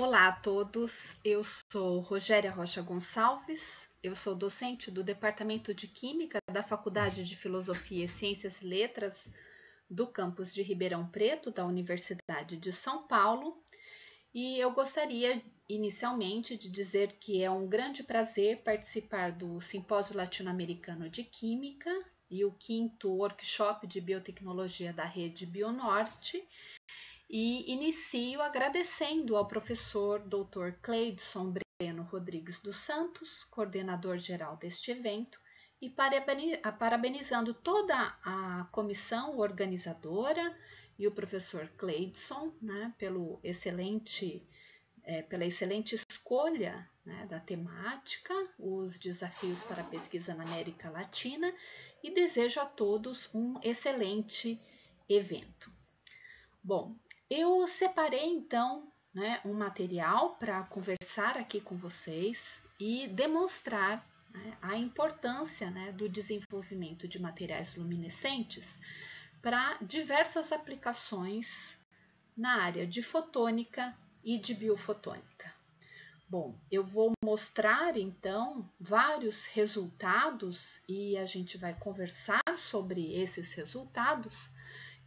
Olá a todos, eu sou Rogéria Rocha Gonçalves, eu sou docente do Departamento de Química da Faculdade de Filosofia, Ciências e Letras do campus de Ribeirão Preto, da Universidade de São Paulo, e eu gostaria inicialmente de dizer que é um grande prazer participar do Simpósio Latino-Americano de Química e o quinto workshop de biotecnologia da rede Bionorte e inicio agradecendo ao professor Dr. Cleidson Breno Rodrigues dos Santos, coordenador geral deste evento, e parabenizando toda a comissão organizadora e o professor Cleidson né, pelo excelente, é, pela excelente escolha né, da temática, os desafios para a pesquisa na América Latina, e desejo a todos um excelente evento. Bom, eu separei então né, um material para conversar aqui com vocês e demonstrar né, a importância né, do desenvolvimento de materiais luminescentes para diversas aplicações na área de fotônica e de biofotônica. Bom, eu vou mostrar então vários resultados e a gente vai conversar sobre esses resultados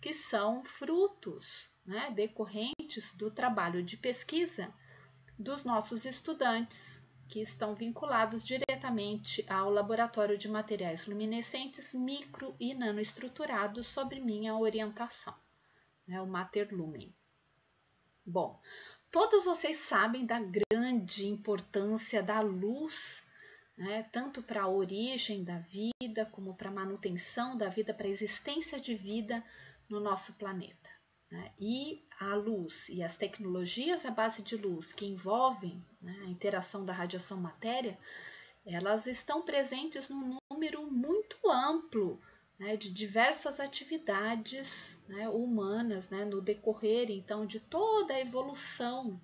que são frutos né, decorrentes do trabalho de pesquisa dos nossos estudantes, que estão vinculados diretamente ao Laboratório de Materiais Luminescentes Micro e Nanoestruturados sob minha orientação, né, o Mater Lumen. Bom, todos vocês sabem da grande importância da luz, né, tanto para a origem da vida, como para a manutenção da vida, para a existência de vida no nosso planeta. Né? E a luz e as tecnologias à base de luz que envolvem né, a interação da radiação matéria, elas estão presentes num número muito amplo né, de diversas atividades né, humanas né, no decorrer então de toda a evolução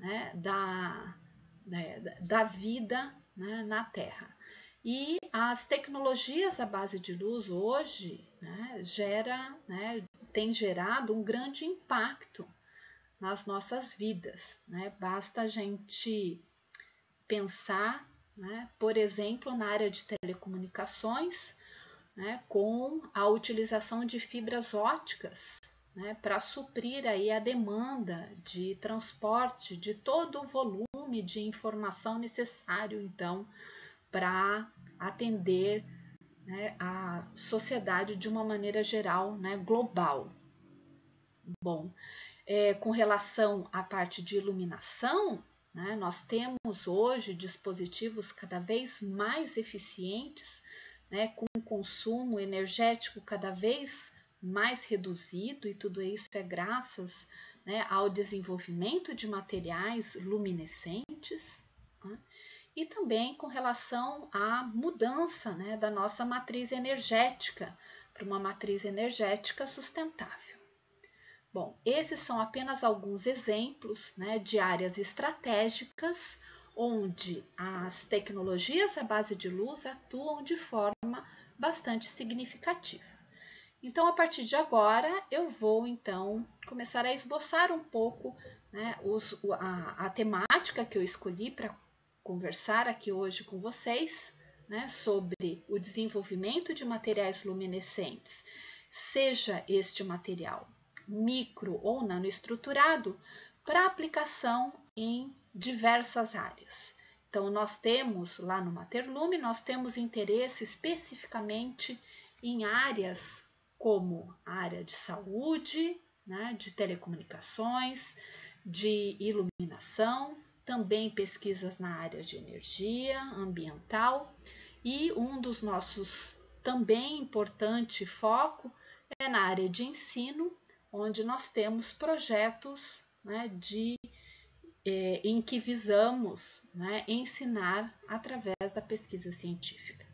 né, da, da, da vida né, na Terra. E as tecnologias à base de luz hoje né, gera, tem gerado um grande impacto nas nossas vidas. Né? Basta a gente pensar, né, por exemplo, na área de telecomunicações, né, com a utilização de fibras óticas né, para suprir aí a demanda de transporte de todo o volume de informação necessário, então, para atender né, a sociedade de uma maneira geral, né, global. Bom, é, com relação à parte de iluminação, né, nós temos hoje dispositivos cada vez mais eficientes, né, com consumo energético cada vez mais reduzido, e tudo isso é graças né, ao desenvolvimento de materiais luminescentes. Né? E também com relação à mudança né, da nossa matriz energética para uma matriz energética sustentável. Bom, esses são apenas alguns exemplos né, de áreas estratégicas onde as tecnologias à base de luz atuam de forma bastante significativa. Então, a partir de agora, eu vou então começar a esboçar um pouco né, os, a, a temática que eu escolhi para conversar aqui hoje com vocês né, sobre o desenvolvimento de materiais luminescentes, seja este material micro ou nanoestruturado, para aplicação em diversas áreas. Então, nós temos lá no Materlume, nós temos interesse especificamente em áreas como a área de saúde, né, de telecomunicações, de iluminação, também pesquisas na área de energia ambiental e um dos nossos também importante foco é na área de ensino, onde nós temos projetos né, de é, em que visamos né, ensinar através da pesquisa científica.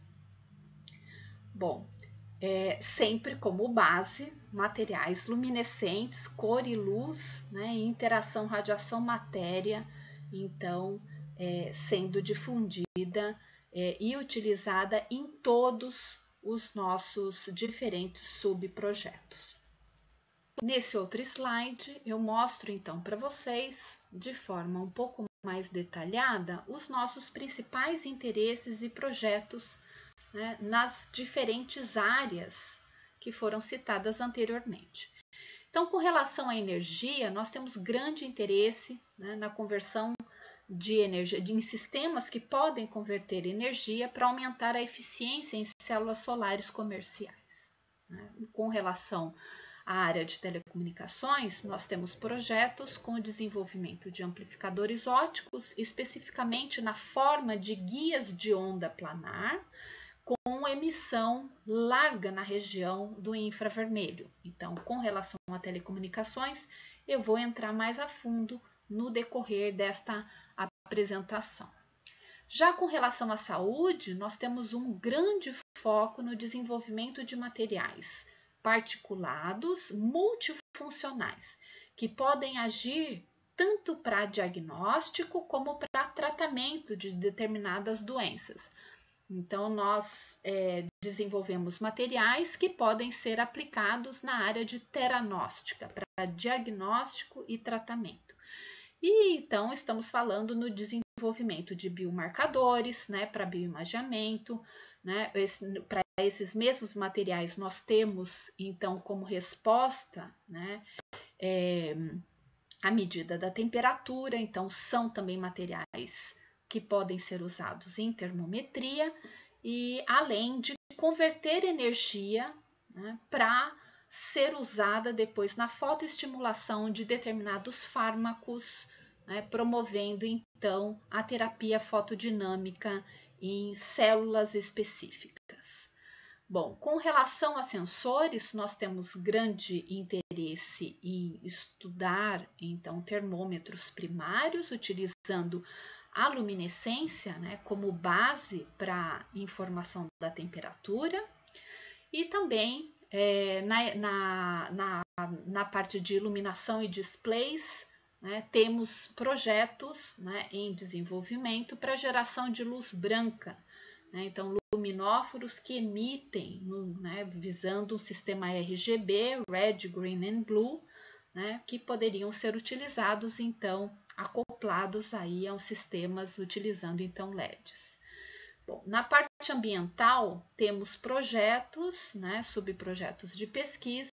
Bom, é, sempre como base materiais luminescentes, cor e luz, né, interação radiação-matéria, então é, sendo difundida é, e utilizada em todos os nossos diferentes subprojetos. Nesse outro slide, eu mostro então para vocês de forma um pouco mais detalhada os nossos principais interesses e projetos né, nas diferentes áreas que foram citadas anteriormente. Então, com relação à energia, nós temos grande interesse né, na conversão de energia, de, em sistemas que podem converter energia para aumentar a eficiência em células solares comerciais. Né? Com relação à área de telecomunicações, nós temos projetos com o desenvolvimento de amplificadores óticos, especificamente na forma de guias de onda planar, com emissão larga na região do infravermelho. Então, com relação a telecomunicações, eu vou entrar mais a fundo no decorrer desta apresentação. Já com relação à saúde, nós temos um grande foco no desenvolvimento de materiais particulados multifuncionais, que podem agir tanto para diagnóstico como para tratamento de determinadas doenças. Então, nós é, desenvolvemos materiais que podem ser aplicados na área de teranóstica, para diagnóstico e tratamento. E então, estamos falando no desenvolvimento de biomarcadores, né, para bioimageamento, né, esse, para esses mesmos materiais, nós temos, então, como resposta, né, é, a medida da temperatura, então, são também materiais que podem ser usados em termometria e além de converter energia né, para ser usada depois na fotoestimulação de determinados fármacos, né, promovendo então a terapia fotodinâmica em células específicas. Bom, com relação a sensores, nós temos grande interesse em estudar então termômetros primários utilizando a luminescência né, como base para informação da temperatura e também é, na, na, na, na, parte de iluminação e displays, né, temos projetos né, em desenvolvimento para geração de luz branca. Né, então, luminóforos que emitem, no, né, visando um sistema RGB, Red, Green and Blue, né, que poderiam ser utilizados então acoplados aí aos sistemas utilizando então LEDs. Bom, na parte ambiental temos projetos, né, subprojetos de pesquisa,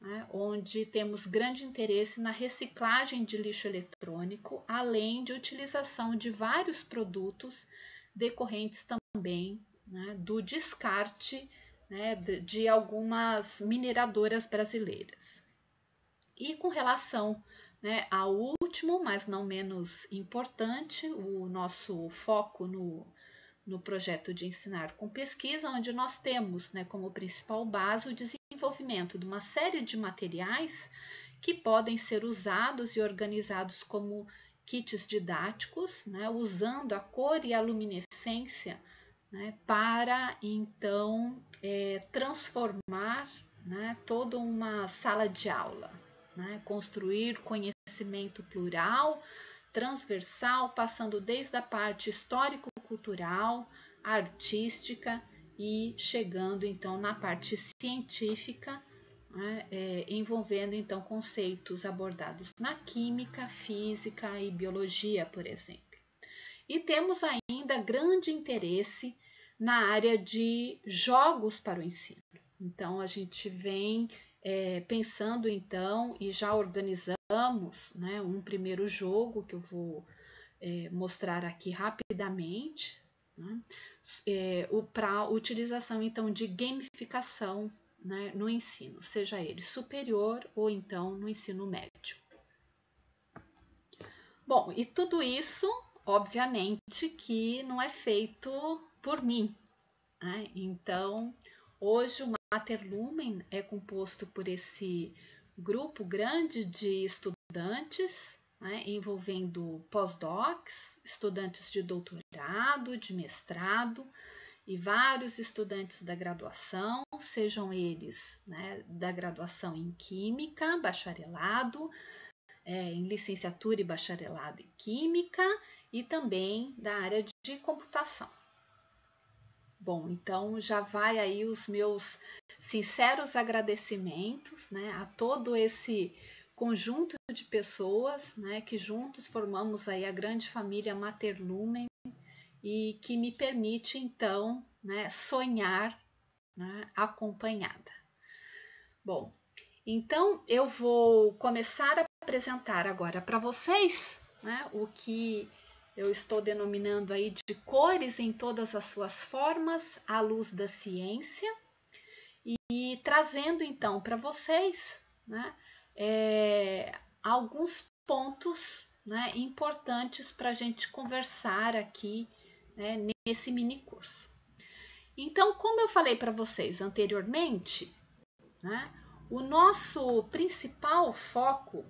né, onde temos grande interesse na reciclagem de lixo eletrônico, além de utilização de vários produtos decorrentes também né, do descarte né, de, de algumas mineradoras brasileiras. E com relação né, ao último, mas não menos importante, o nosso foco no, no projeto de ensinar com pesquisa, onde nós temos né, como principal base o desenvolvimento de uma série de materiais que podem ser usados e organizados como kits didáticos, né, usando a cor e a luminescência né, para então é, transformar né, toda uma sala de aula né? construir conhecimento plural, transversal, passando desde a parte histórico-cultural, artística e chegando então na parte científica, né? é, envolvendo então conceitos abordados na química, física e biologia, por exemplo. E temos ainda grande interesse na área de jogos para o ensino. Então, a gente vem é, pensando então e já né, um primeiro jogo que eu vou é, mostrar aqui rapidamente né, é, para utilização então de gamificação né, no ensino, seja ele superior ou então no ensino médio. Bom, e tudo isso, obviamente, que não é feito por mim. Né? Então, hoje o Materlumen é composto por esse grupo grande de estudantes, né, envolvendo pós-docs, estudantes de doutorado, de mestrado e vários estudantes da graduação, sejam eles né, da graduação em Química, bacharelado, é, em licenciatura e bacharelado em Química e também da área de computação. Bom, então já vai aí os meus sinceros agradecimentos né, a todo esse conjunto de pessoas, né, que juntos formamos aí a grande família Mater Lumen e que me permite então, né, sonhar né, acompanhada. Bom, então eu vou começar a apresentar agora para vocês né, o que eu estou denominando aí de cores em todas as suas formas, à luz da ciência, e, trazendo então para vocês né, é, alguns pontos né, importantes para a gente conversar aqui né, nesse mini curso. Então, como eu falei para vocês anteriormente, né, o nosso principal foco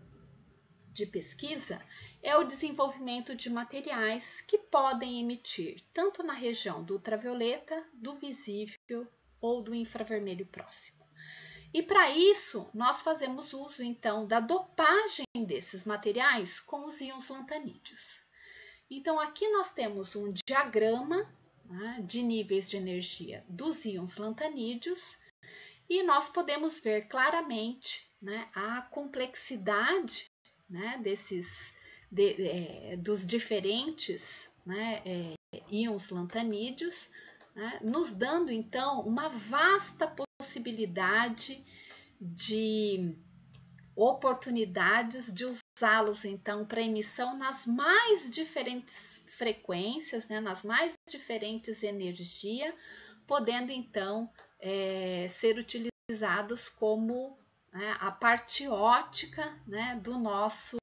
de pesquisa é o desenvolvimento de materiais que podem emitir tanto na região do ultravioleta, do visível ou do infravermelho próximo. E para isso, nós fazemos uso então da dopagem desses materiais com os íons lantanídeos. Então, aqui nós temos um diagrama né, de níveis de energia dos íons lantanídeos e nós podemos ver claramente né, a complexidade né, desses de, é, dos diferentes né, é, íons lantanídeos, né, nos dando então uma vasta possibilidade de oportunidades de usá-los então para emissão nas mais diferentes frequências, né, nas mais diferentes energias, podendo então é, ser utilizados como né, a parte ótica né, do nosso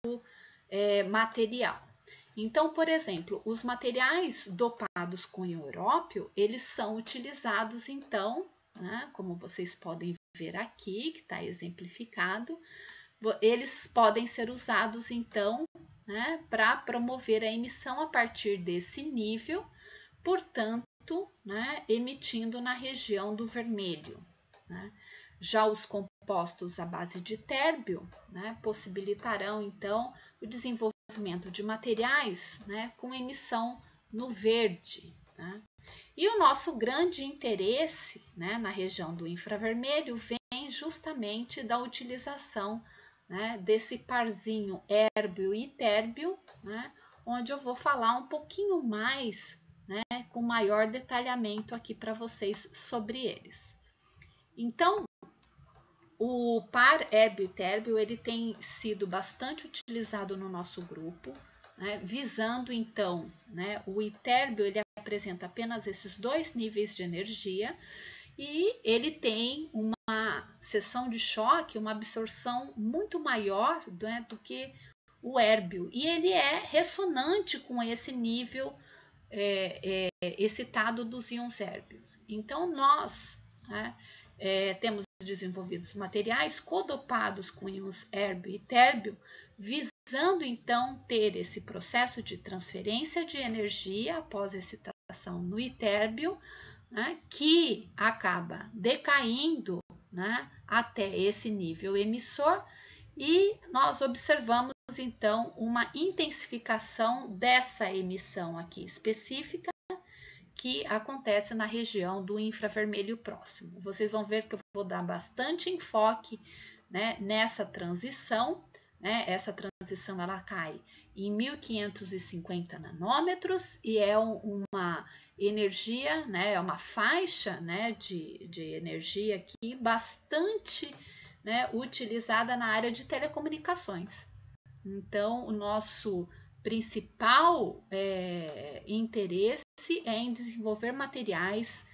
é, material. Então, por exemplo, os materiais dopados com európio, eles são utilizados então né? como vocês podem ver aqui, que está exemplificado, eles podem ser usados então né, para promover a emissão a partir desse nível, portanto, né, emitindo na região do vermelho. Né? Já os compostos à base de térbio né, possibilitarão então o desenvolvimento de materiais né, com emissão no verde. Né? E o nosso grande interesse né, na região do infravermelho vem justamente da utilização né, desse parzinho hérbio e térbio, né, onde eu vou falar um pouquinho mais, né, com maior detalhamento aqui para vocês sobre eles. Então, o par hérbio e térbio ele tem sido bastante utilizado no nosso grupo, né, visando então, né, o itérbio ele apresenta apenas esses dois níveis de energia e ele tem uma seção de choque, uma absorção muito maior né, do que o hérbio e ele é ressonante com esse nível é, é, excitado dos íons hérbios. Então nós né, é, temos desenvolvidos materiais codopados com íons hérbio e térbio, visando então ter esse processo de transferência de energia após excitação no itérbio, né, que acaba decaindo né, até esse nível emissor e nós observamos então uma intensificação dessa emissão aqui específica que acontece na região do infravermelho próximo. Vocês vão ver que eu vou dar bastante enfoque né, nessa transição né? Essa transição ela cai em 1550 nanômetros e é uma energia, né? É uma faixa, né? De, de energia aqui bastante, né? Utilizada na área de telecomunicações. Então, o nosso principal é, interesse é em desenvolver materiais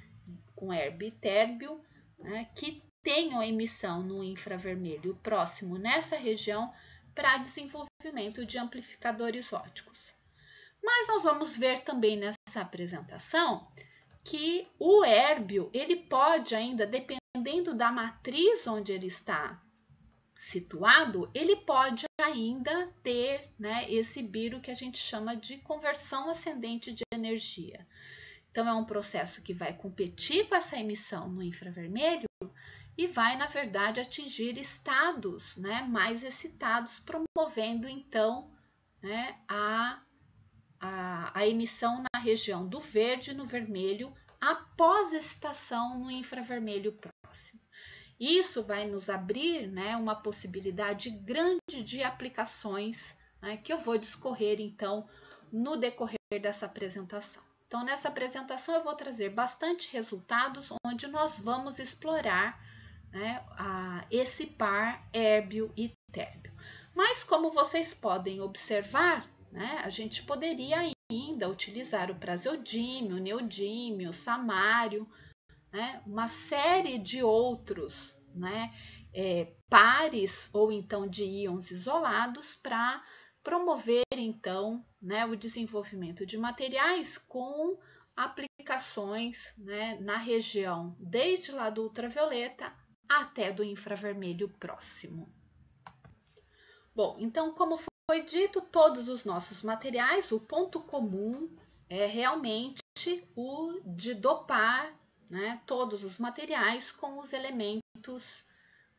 com herbitérbio, né, que tenham emissão no infravermelho próximo nessa região para desenvolvimento de amplificadores óticos. Mas nós vamos ver também nessa apresentação que o hérbio ele pode ainda, dependendo da matriz onde ele está situado, ele pode ainda ter né, esse biro que a gente chama de conversão ascendente de energia. Então, é um processo que vai competir com essa emissão no infravermelho e vai, na verdade, atingir estados né, mais excitados, promovendo então né, a, a, a emissão na região do verde no vermelho após excitação no infravermelho próximo. Isso vai nos abrir né, uma possibilidade grande de aplicações né, que eu vou discorrer então no decorrer dessa apresentação. Então, nessa apresentação, eu vou trazer bastante resultados onde nós vamos explorar né, a, esse par hérbio e térbio. Mas, como vocês podem observar, né, a gente poderia ainda utilizar o praseodímio, o neodímio, o samário, né, uma série de outros né, é, pares ou então de íons isolados para promover então né, o desenvolvimento de materiais com aplicações né, na região desde lá do ultravioleta até do infravermelho próximo. Bom, então, como foi dito, todos os nossos materiais, o ponto comum é realmente o de dopar né, todos os materiais com os elementos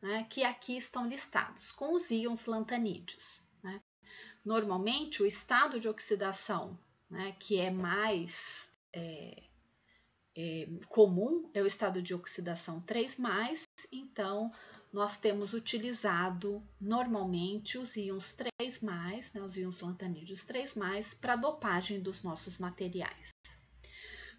né, que aqui estão listados, com os íons lantanídeos. Normalmente, o estado de oxidação, né, que é mais é, é, comum, é o estado de oxidação 3, então nós temos utilizado normalmente os íons 3, né, os íons lantanídeos 3, para dopagem dos nossos materiais.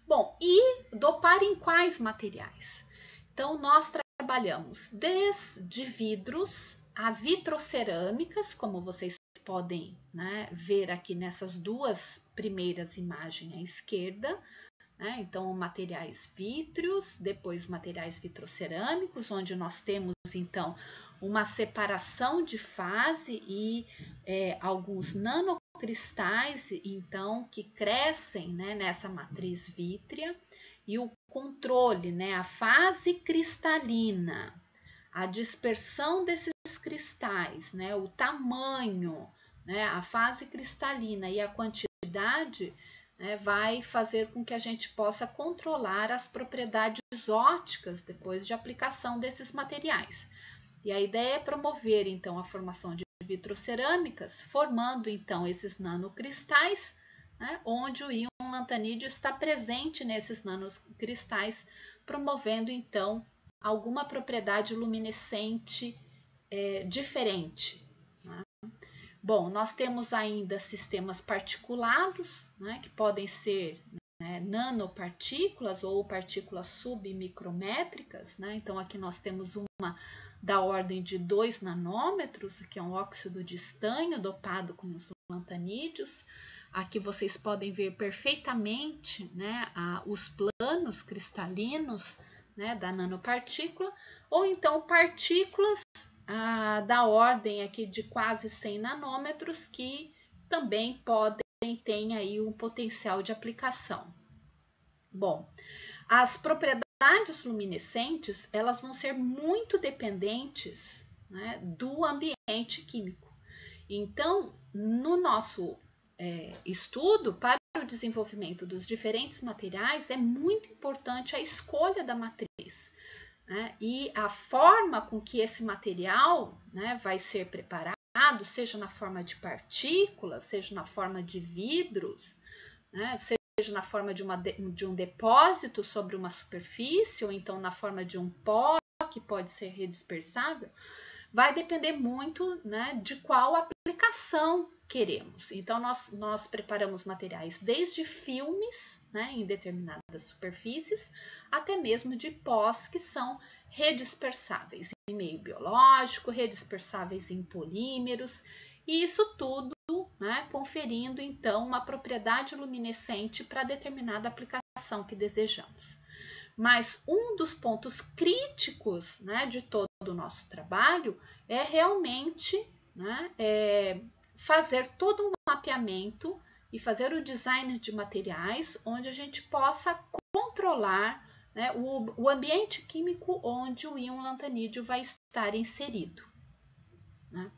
Bom, e dopar em quais materiais? Então, nós trabalhamos desde vidros a vitrocerâmicas, como vocês podem né, ver aqui nessas duas primeiras imagens à esquerda. Né? Então, materiais vítreos, depois materiais vitrocerâmicos, onde nós temos então uma separação de fase e é, alguns nanocristais, então, que crescem né, nessa matriz vítrea, e o controle, né, a fase cristalina, a dispersão desses cristais, né, o tamanho, né? A fase cristalina e a quantidade né, vai fazer com que a gente possa controlar as propriedades óticas depois de aplicação desses materiais. E a ideia é promover então a formação de vitrocerâmicas, formando então esses nanocristais, né, onde o íon lantanídeo está presente nesses nanocristais, promovendo então alguma propriedade luminescente é, diferente Bom, nós temos ainda sistemas particulados, né, que podem ser né, nanopartículas ou partículas submicrométricas, né? Então aqui nós temos uma da ordem de 2 nanômetros, que é um óxido de estanho dopado com os lantanídeos. Aqui vocês podem ver perfeitamente né, a, os planos cristalinos né, da nanopartícula, ou então partículas ah, da ordem aqui de quase 100 nanômetros, que também podem ter aí um potencial de aplicação. Bom, as propriedades luminescentes elas vão ser muito dependentes né, do ambiente químico. Então, no nosso é, estudo, para o desenvolvimento dos diferentes materiais, é muito importante a escolha da matriz. Né? E a forma com que esse material né, vai ser preparado, seja na forma de partículas, seja na forma de vidros, né, seja na forma de, uma, de um depósito sobre uma superfície, ou então na forma de um pó que pode ser redispersável, vai depender muito né, de qual aplicação queremos. Então, nós, nós preparamos materiais desde filmes, né, em determinadas superfícies, até mesmo de pós que são redispersáveis em meio biológico, redispersáveis em polímeros, e isso tudo né, conferindo então uma propriedade luminescente para determinada aplicação que desejamos. Mas um dos pontos críticos né, de todo o nosso trabalho é realmente né, é fazer todo um mapeamento e fazer o design de materiais onde a gente possa controlar né, o, o, ambiente químico onde o íon lantanídeo vai estar inserido. Né?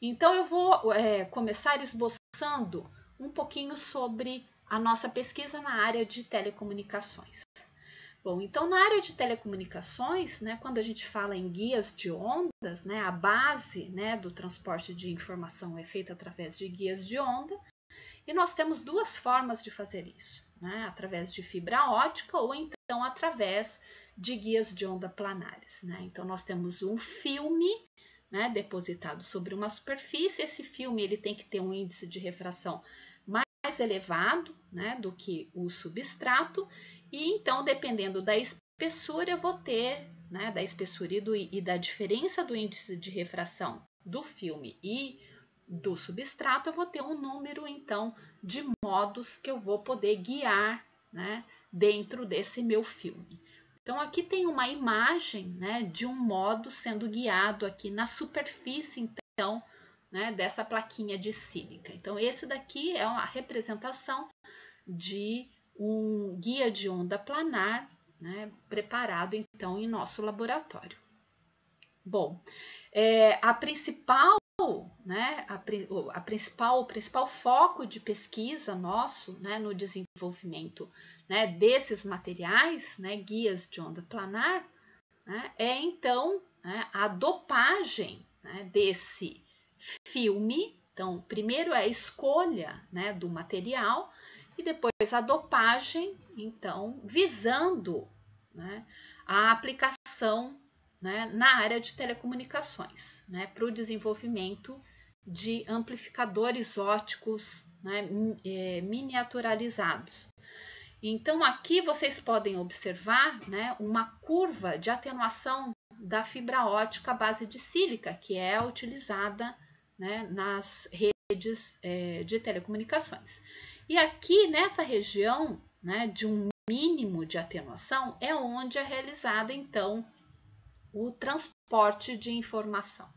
Então, eu vou é, começar esboçando um pouquinho sobre a nossa pesquisa na área de telecomunicações. Bom, então na área de telecomunicações, né, quando a gente fala em guias de ondas, né, a base né, do transporte de informação é feita através de guias de onda, e nós temos duas formas de fazer isso, né, através de fibra ótica ou então através de guias de onda planares. Né? Então, nós temos um filme né, depositado sobre uma superfície. Esse filme ele tem que ter um índice de refração mais elevado né, do que o substrato, e então, dependendo da espessura, eu vou ter, né, da espessura e, do, e da diferença do índice de refração do filme e do substrato, eu vou ter um número, então, de modos que eu vou poder guiar né, dentro desse meu filme. Então, aqui tem uma imagem né, de um modo sendo guiado aqui na superfície, então, né, dessa plaquinha de sílica. Então, esse daqui é uma representação de um guia de onda planar, né, preparado, então, em nosso laboratório. Bom, é, a principal né, a, a, principal, o principal foco de pesquisa nosso né, no desenvolvimento né, desses materiais, né, guias de onda planar, né, é então né, a dopagem né, desse filme. Então, primeiro é a escolha né, do material e depois a dopagem, então, visando né, a aplicação né, na área de telecomunicações, né, para o desenvolvimento de amplificadores óticos né, é, miniaturalizados. Então, aqui vocês podem observar né, uma curva de atenuação da fibra ótica base de sílica, que é utilizada né, nas redes é, de telecomunicações. E aqui nessa região né, de um mínimo de atenuação é onde é realizada então o transporte de informação.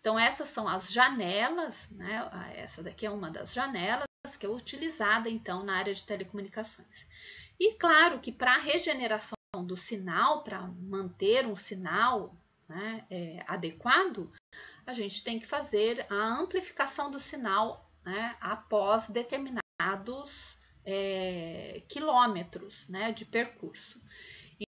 Então, essas são as janelas, né? Essa daqui é uma das janelas que é utilizada então na área de telecomunicações. E claro que para a regeneração do sinal, para manter um sinal né, é, adequado, a gente tem que fazer a amplificação do sinal né, após determinados é, quilômetros né, de percurso.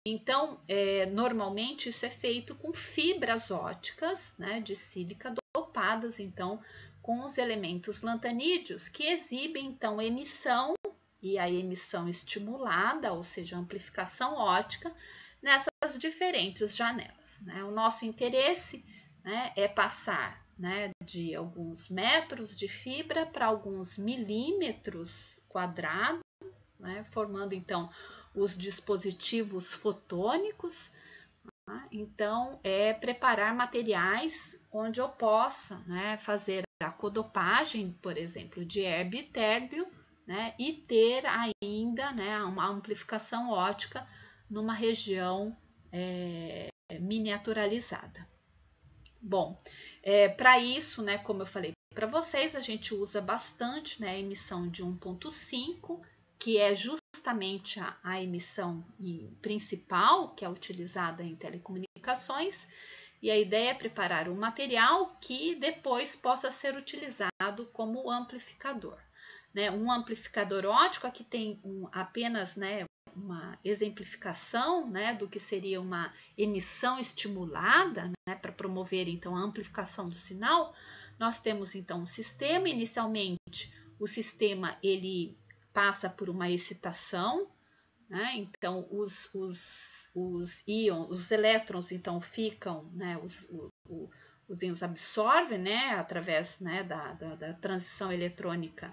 Então, é, normalmente isso é feito com fibras óticas né, de sílica dopadas, então, com os elementos lantanídeos, que exibem, então, emissão e a emissão estimulada, ou seja, amplificação ótica, nessas diferentes janelas. Né? O nosso interesse né, é passar né, de alguns metros de fibra para alguns milímetros quadrados, né, formando então os dispositivos fotônicos. Né? Então, é preparar materiais onde eu possa né, fazer a codopagem, por exemplo, de herbitérbio, né, e ter ainda né, uma amplificação ótica numa região é, miniaturalizada. Bom, é, para isso, né, como eu falei para vocês, a gente usa bastante né, a emissão de 1.5, que é justamente a, a emissão principal que é utilizada em telecomunicações, e a ideia é preparar um material que depois possa ser utilizado como amplificador. Né? Um amplificador ótico aqui tem um, apenas né, uma exemplificação né, do que seria uma emissão estimulada né, para promover então a amplificação do sinal. Nós temos então um sistema, inicialmente o sistema ele passa por uma excitação, né? então os, os, os íons, os elétrons então ficam, né? os, o, os íons absorvem né? através né? da, da, da transição eletrônica.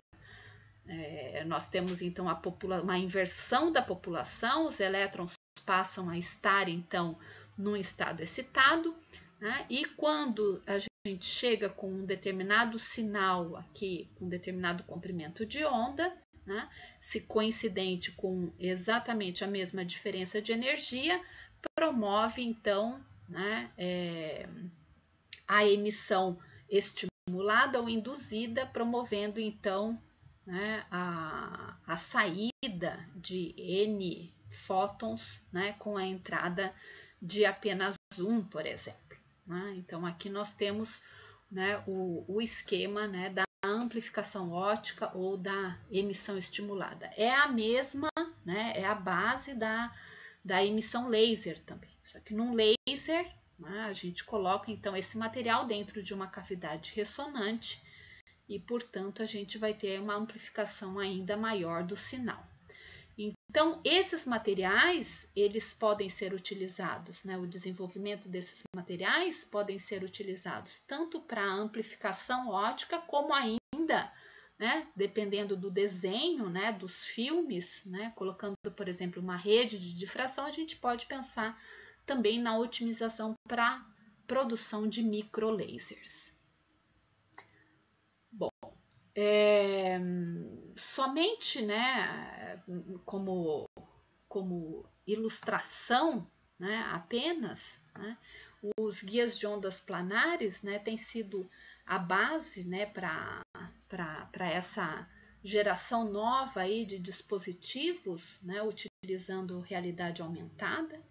É, nós temos então a popula uma inversão da população, os elétrons passam a estar então num estado excitado, né? e quando a gente chega com um determinado sinal aqui, um determinado comprimento de onda, né? se coincidente com exatamente a mesma diferença de energia, promove então né, é, a emissão estimulada ou induzida, promovendo então né, a, a saída de N fótons né, com a entrada de apenas um, por exemplo. Né? Então, aqui nós temos né, o, o esquema né, da amplificação ótica ou da emissão estimulada. É a mesma, né, é a base da, da emissão laser também. Só que num laser, né, a gente coloca então esse material dentro de uma cavidade ressonante e, portanto, a gente vai ter uma amplificação ainda maior do sinal. Então, esses materiais, eles podem ser utilizados, né? O desenvolvimento desses materiais podem ser utilizados tanto para amplificação ótica, como ainda, né? Dependendo do desenho, né? Dos filmes, né? Colocando, por exemplo, uma rede de difração, a gente pode pensar também na otimização para produção de microlasers. Bom, é, somente, né, como, como ilustração, né, apenas, né, os guias de ondas planares, né, têm sido a base, né, para essa geração nova aí de dispositivos, né, utilizando realidade aumentada.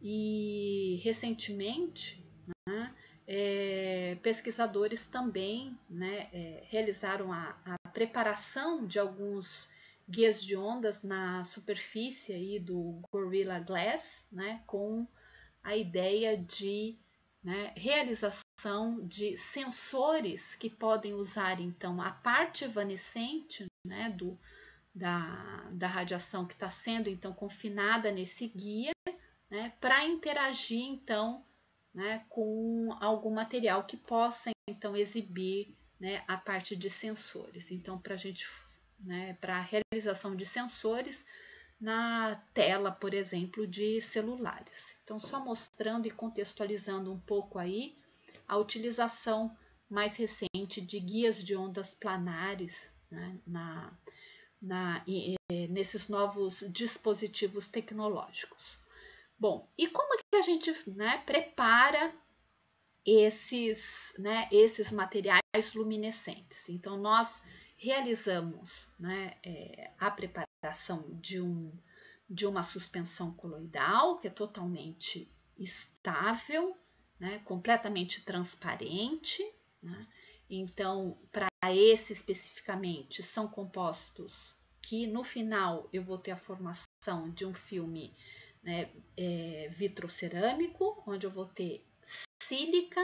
E recentemente, né, é, pesquisadores também né, é, realizaram a, a, preparação de alguns guias de ondas na superfície aí do Gorilla Glass, né, com a ideia de né, realização de sensores que podem usar então a parte evanescente né, do, da, da radiação que está sendo então confinada nesse guia né, para interagir então né, com algum material que possa então exibir né, a parte de sensores. Então, para a gente, né, para a realização de sensores na tela, por exemplo, de celulares. Então, só mostrando e contextualizando um pouco aí a utilização mais recente de guias de ondas planares né, na, na, e, nesses novos dispositivos tecnológicos. Bom, e como que a gente né, prepara esses, né, esses materiais luminescentes? Então, nós realizamos né, é, a preparação de, um, de uma suspensão coloidal, que é totalmente estável, né, completamente transparente. Né? Então, para esse especificamente, são compostos que no final eu vou ter a formação de um filme né, é, vitrocerâmico, onde eu vou ter sílica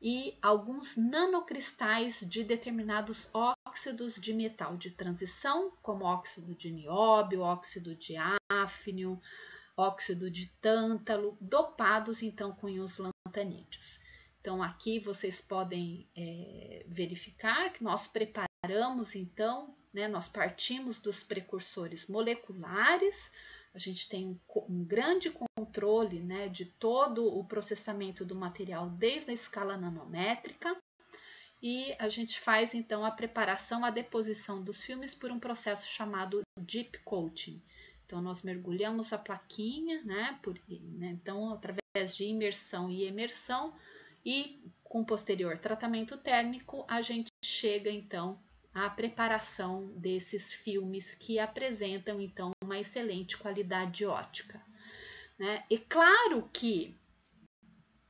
e alguns nanocristais de determinados óxidos de metal de transição, como óxido de nióbio, óxido de áfnio, óxido de tântalo, dopados então com íons lantanídeos. Então aqui vocês podem é, verificar que nós preparamos então, né, nós partimos dos precursores moleculares, a gente tem um, um grande controle né, de todo o processamento do material desde a escala nanométrica e a gente faz então a preparação, a deposição dos filmes por um processo chamado deep coating. Então nós mergulhamos a plaquinha, né, por, né, então através de imersão e emersão e com posterior tratamento térmico a gente chega então à preparação desses filmes que apresentam então uma excelente qualidade ótica. Né? E claro que,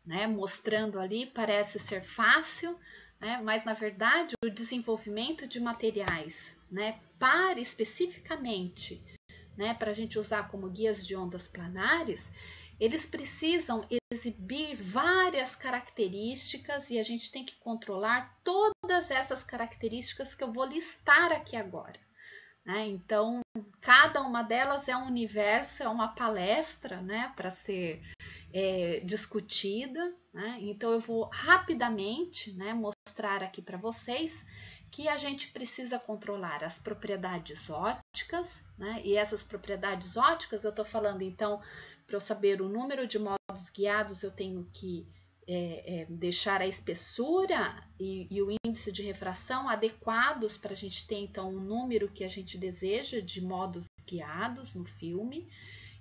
né, mostrando ali, parece ser fácil, né, mas na verdade o desenvolvimento de materiais né, para especificamente né, para a gente usar como guias de ondas planares, eles precisam exibir várias características e a gente tem que controlar todas essas características que eu vou listar aqui agora. Né? Então, cada uma delas é um universo, é uma palestra né, para ser é, discutida. Né? Então, eu vou rapidamente né, mostrar aqui para vocês que a gente precisa controlar as propriedades óticas, né? e essas propriedades óticas, eu estou falando então, para eu saber o número de modos guiados, eu tenho que é, é, deixar a espessura e, e, o índice de refração adequados para a gente ter então o número que a gente deseja de modos guiados no filme.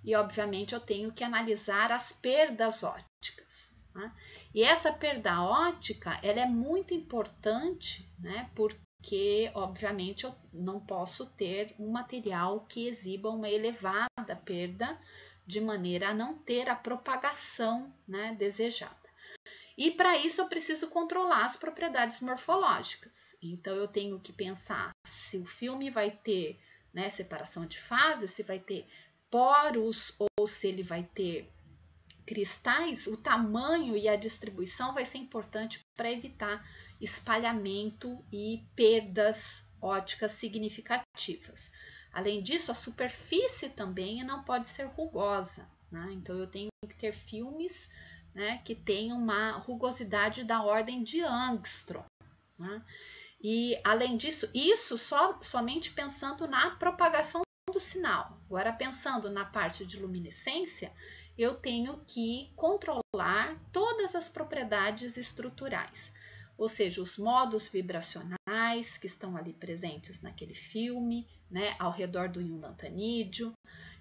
E obviamente eu tenho que analisar as perdas óticas. Né? E essa perda ótica ela é muito importante, né? Porque obviamente eu não posso ter um material que exiba uma elevada perda de maneira a não ter a propagação né, desejada. E para isso eu preciso controlar as propriedades morfológicas. Então eu tenho que pensar se o filme vai ter né, separação de fases, se vai ter poros ou se ele vai ter cristais, o tamanho e a distribuição vai ser importante para evitar espalhamento e perdas óticas significativas. Além disso, a superfície também não pode ser rugosa, né? Então eu tenho que ter filmes né, que tenham uma rugosidade da ordem de angstrom. Né? E além disso, isso só, somente pensando na propagação do sinal. Agora, pensando na parte de luminescência, eu tenho que controlar todas as propriedades estruturais, ou seja, os modos vibracionais que estão ali presentes naquele filme, né, ao redor do íon lantanídeo.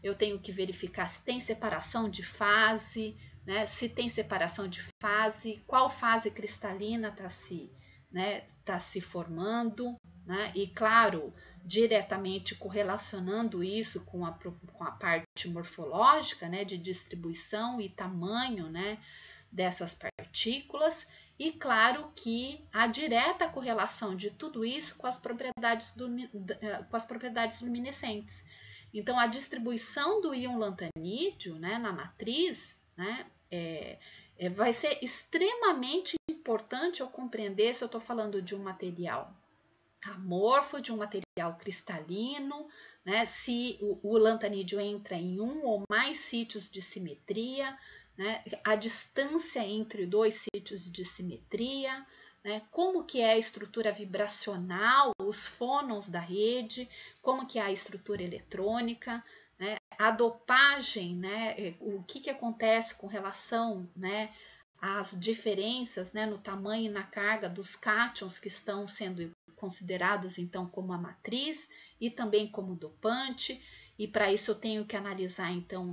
Eu tenho que verificar se tem separação de fase, né, se tem separação de fase, qual fase cristalina está se né, tá se formando, né, e claro, diretamente correlacionando isso com a, com a parte morfológica, né, de distribuição e tamanho, né, dessas partículas, e claro que a direta correlação de tudo isso com as propriedades, do, eh, com as propriedades luminescentes. Então, a distribuição do íon lantanídeo né, na matriz né, é, é, vai ser extremamente importante eu compreender se eu estou falando de um material amorfo, de um material cristalino, né? se o, o lantanídeo entra em um ou mais sítios de simetria, né? a distância entre dois sítios de simetria, né? como que é a estrutura vibracional, os fônons da rede, como que é a estrutura eletrônica, né? a dopagem, né? É, o que, que acontece com relação né? às diferenças né? no tamanho e na carga dos cátions que estão sendo considerados então como a matriz e também como dopante, e para isso eu tenho que analisar então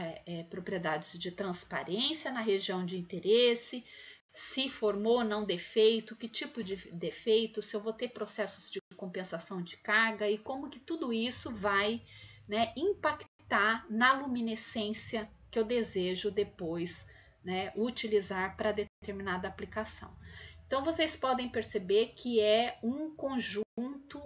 é, é, propriedades de transparência na região de interesse, se formou ou não defeito, que tipo de defeito, se eu vou ter processos de compensação de carga e como que tudo isso vai né, impactar na luminescência que eu desejo depois né, utilizar para determinada aplicação. Então vocês podem perceber que é um conjunto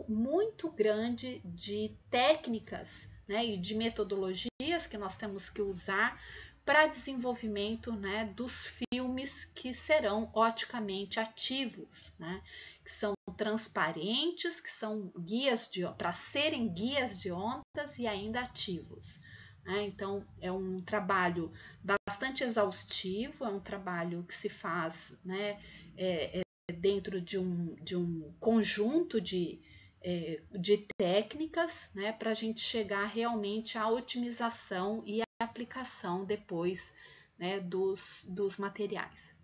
muito grande de técnicas né, e de metodologias que nós temos que usar para desenvolvimento né, dos filmes que serão oticamente ativos, né, que são transparentes, que são guias de para serem guias de ondas e ainda ativos. Né? Então é um trabalho bastante exaustivo, é um trabalho que se faz né, é, é dentro de um, de um conjunto de, é, de técnicas né, para a gente chegar realmente à otimização e à aplicação depois né, dos, dos materiais.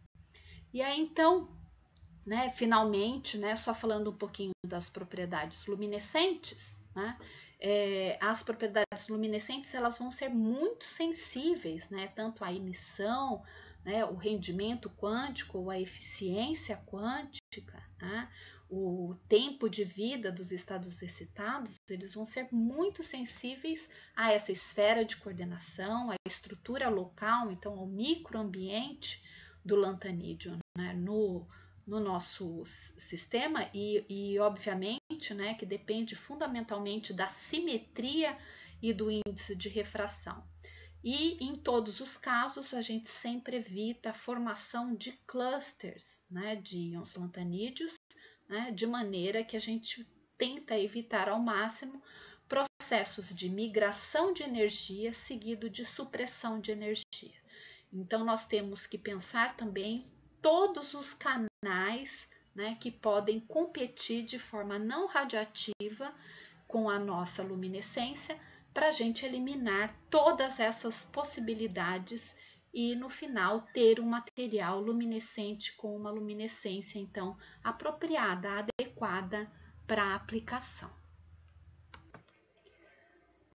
E aí então né, finalmente, né, só falando um pouquinho das propriedades luminescentes, né, é, as propriedades luminescentes elas vão ser muito sensíveis, né, tanto à emissão, né, o rendimento quântico, a eficiência quântica, né, o tempo de vida dos estados excitados, eles vão ser muito sensíveis a essa esfera de coordenação, à estrutura local, então ao microambiente do lantanídeo, né, no no nosso sistema e, e obviamente, né, que depende fundamentalmente da simetria e do índice de refração. E em todos os casos, a gente sempre evita a formação de clusters né, de íons lantanídeos, né, de maneira que a gente tenta evitar ao máximo processos de migração de energia seguido de supressão de energia. Então, nós temos que pensar também todos os canais né, que podem competir de forma não radiativa com a nossa luminescência para a gente eliminar todas essas possibilidades e no final ter um material luminescente com uma luminescência então apropriada, adequada para a aplicação.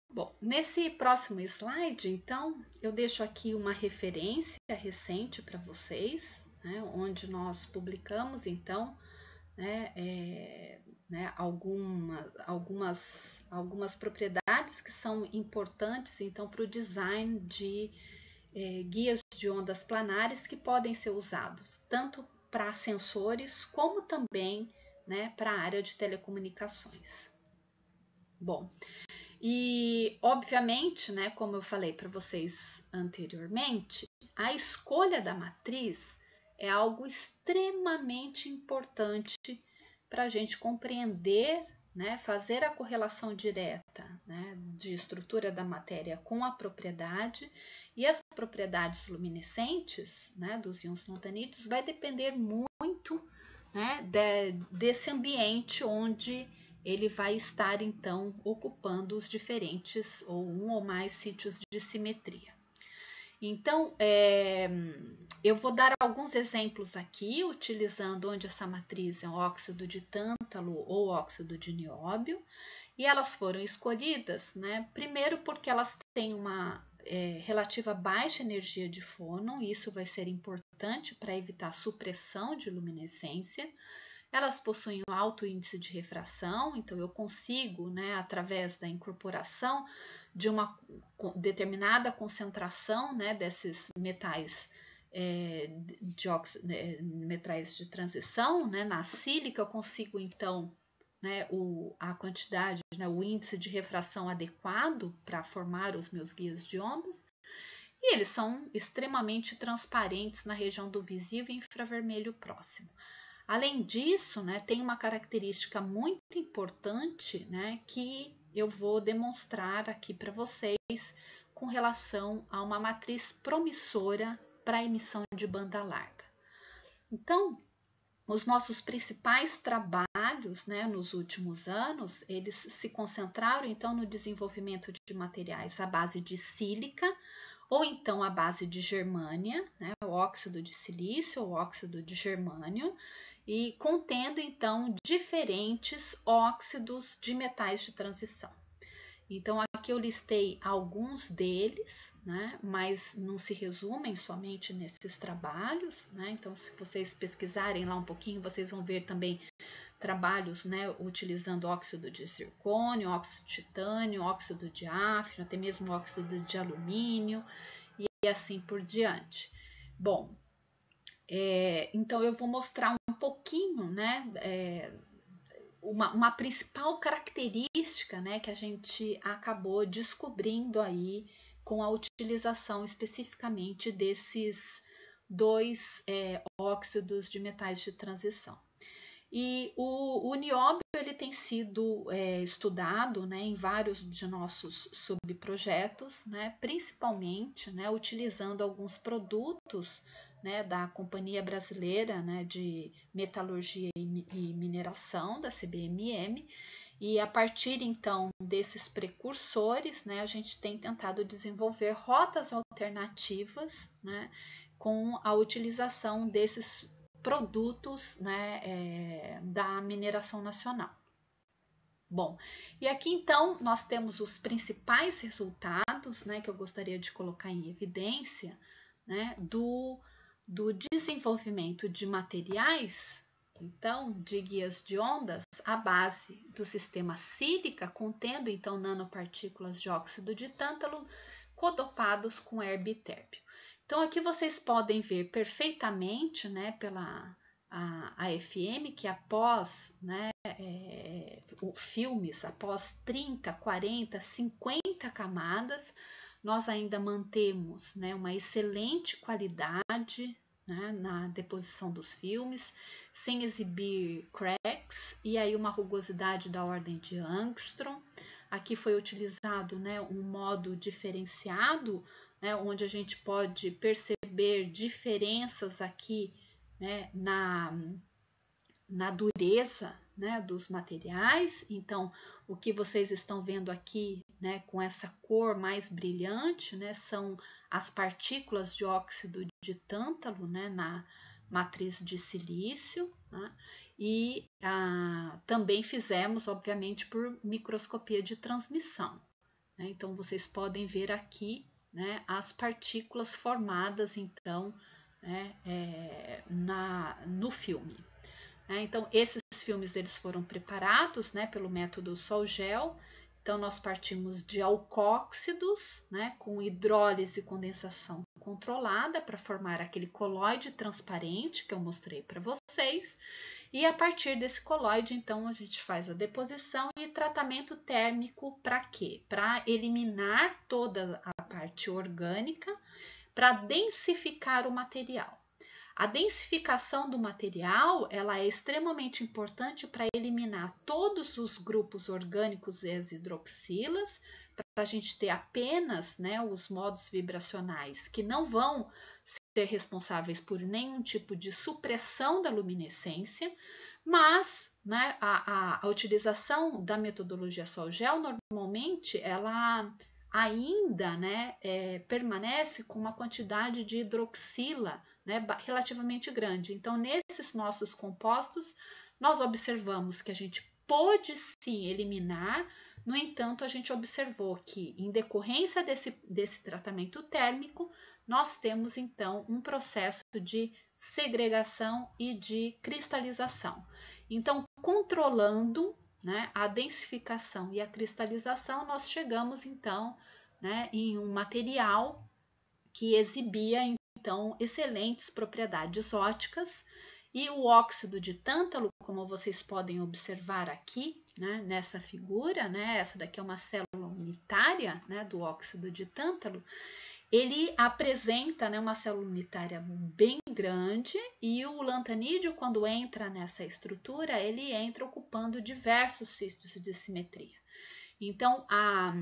Bom, nesse próximo slide, então, eu deixo aqui uma referência recente para vocês, né, onde nós publicamos então né, é, né, alguma, algumas, algumas propriedades que são importantes então para o design de é, guias de ondas planares que podem ser usados tanto para sensores como também né, para a área de telecomunicações. Bom, e obviamente, né, como eu falei para vocês anteriormente, a escolha da matriz é algo extremamente importante para a gente compreender, né, fazer a correlação direta né, de estrutura da matéria com a propriedade e as propriedades luminescentes né, dos íons lantanídeos vai depender muito né, de, desse ambiente onde ele vai estar então ocupando os diferentes ou um ou mais sítios de simetria. Então, é, eu vou dar alguns exemplos aqui, utilizando onde essa matriz é óxido de tântalo ou óxido de nióbio, e elas foram escolhidas, né? Primeiro porque elas têm uma é, relativa baixa energia de fônon, isso vai ser importante para evitar supressão de luminescência. Elas possuem um alto índice de refração, então eu consigo, né, através da incorporação de uma determinada concentração né, desses metais é, de óxido, né, metais de transição, né, na sílica eu consigo então né, o, a quantidade, né, o índice de refração adequado para formar os meus guias de ondas. E eles são extremamente transparentes na região do visível e infravermelho próximo. Além disso, né, tem uma característica muito importante né, que eu vou demonstrar aqui para vocês com relação a uma matriz promissora para emissão de banda larga. Então, os nossos principais trabalhos né, nos últimos anos, eles se concentraram então no desenvolvimento de materiais à base de sílica ou então à base de germânia, né, o óxido de silício ou óxido de germânio, e contendo então diferentes óxidos de metais de transição. Então, aqui eu listei alguns deles, né, mas não se resumem somente nesses trabalhos, né? Então, se vocês pesquisarem lá um pouquinho, vocês vão ver também trabalhos, né, utilizando óxido de zircônio, óxido de titânio, óxido de áfrio, até mesmo óxido de alumínio e assim por diante. Bom, é, então eu vou mostrar um pouquinho, né, é, uma, uma principal característica, né, que a gente acabou descobrindo aí com a utilização especificamente desses dois é, óxidos de metais de transição. E o, o nióbio ele tem sido é, estudado né, em vários de nossos subprojetos, né, principalmente né, utilizando alguns produtos né, da Companhia Brasileira né, de Metalurgia e, Mineração, da CBMM, e a partir então desses precursores, né, a gente tem tentado desenvolver rotas alternativas né, com a utilização desses produtos né, é, da mineração nacional. Bom, e aqui então nós temos os principais resultados né, que eu gostaria de colocar em evidência né, do do desenvolvimento de materiais, então, de guias de ondas, à base do sistema sílica, contendo então nanopartículas de óxido de tântalo codopados com herbitérpio. Então, aqui vocês podem ver perfeitamente, né, pela a, a FM, que após né, é, filmes, após 30, 40, 50 camadas, nós ainda mantemos né, uma excelente qualidade né, na deposição dos filmes, sem exibir cracks e aí uma rugosidade da ordem de angstrom. Aqui foi utilizado né, um modo diferenciado, né, onde a gente pode perceber diferenças aqui né, na, na dureza né, dos materiais. Então, o que vocês estão vendo aqui, né, com essa cor mais brilhante, né, são as partículas de óxido de tântalo, né, na matriz de silício, né, e ah, também fizemos, obviamente, por microscopia de transmissão. Né, então, vocês podem ver aqui, né, as partículas formadas, então, né, é, na, no filme. Né? Então, esses filmes eles foram preparados né, pelo método Sol-Gel. Então, nós partimos de alcóxidos né, com hidrólise e condensação controlada para formar aquele coloide transparente que eu mostrei para vocês. E a partir desse coloide, então, a gente faz a deposição e tratamento térmico para quê? Para eliminar toda a parte orgânica, para densificar o material. A densificação do material ela é extremamente importante para eliminar todos os grupos orgânicos e as hidroxilas, para a gente ter apenas né, os modos vibracionais que não vão ser responsáveis por nenhum tipo de supressão da luminescência, mas né, a, a, a utilização da metodologia Sol-Gel normalmente ela ainda né, é, permanece com uma quantidade de hidroxila né, relativamente grande. Então, nesses nossos compostos, nós observamos que a gente pôde sim eliminar, no entanto, a gente observou que, em decorrência desse, desse tratamento térmico, nós temos então um processo de segregação e de cristalização. Então, controlando né, a densificação e a cristalização, nós chegamos então né, em um material que exibia então excelentes propriedades óticas e o óxido de tântalo, como vocês podem observar aqui, né, nessa figura, né, essa daqui é uma célula unitária né, do óxido de tântalo, ele apresenta né, uma célula unitária bem grande e o lantanídeo, quando entra nessa estrutura, ele entra ocupando diversos cistos de simetria. Então, a,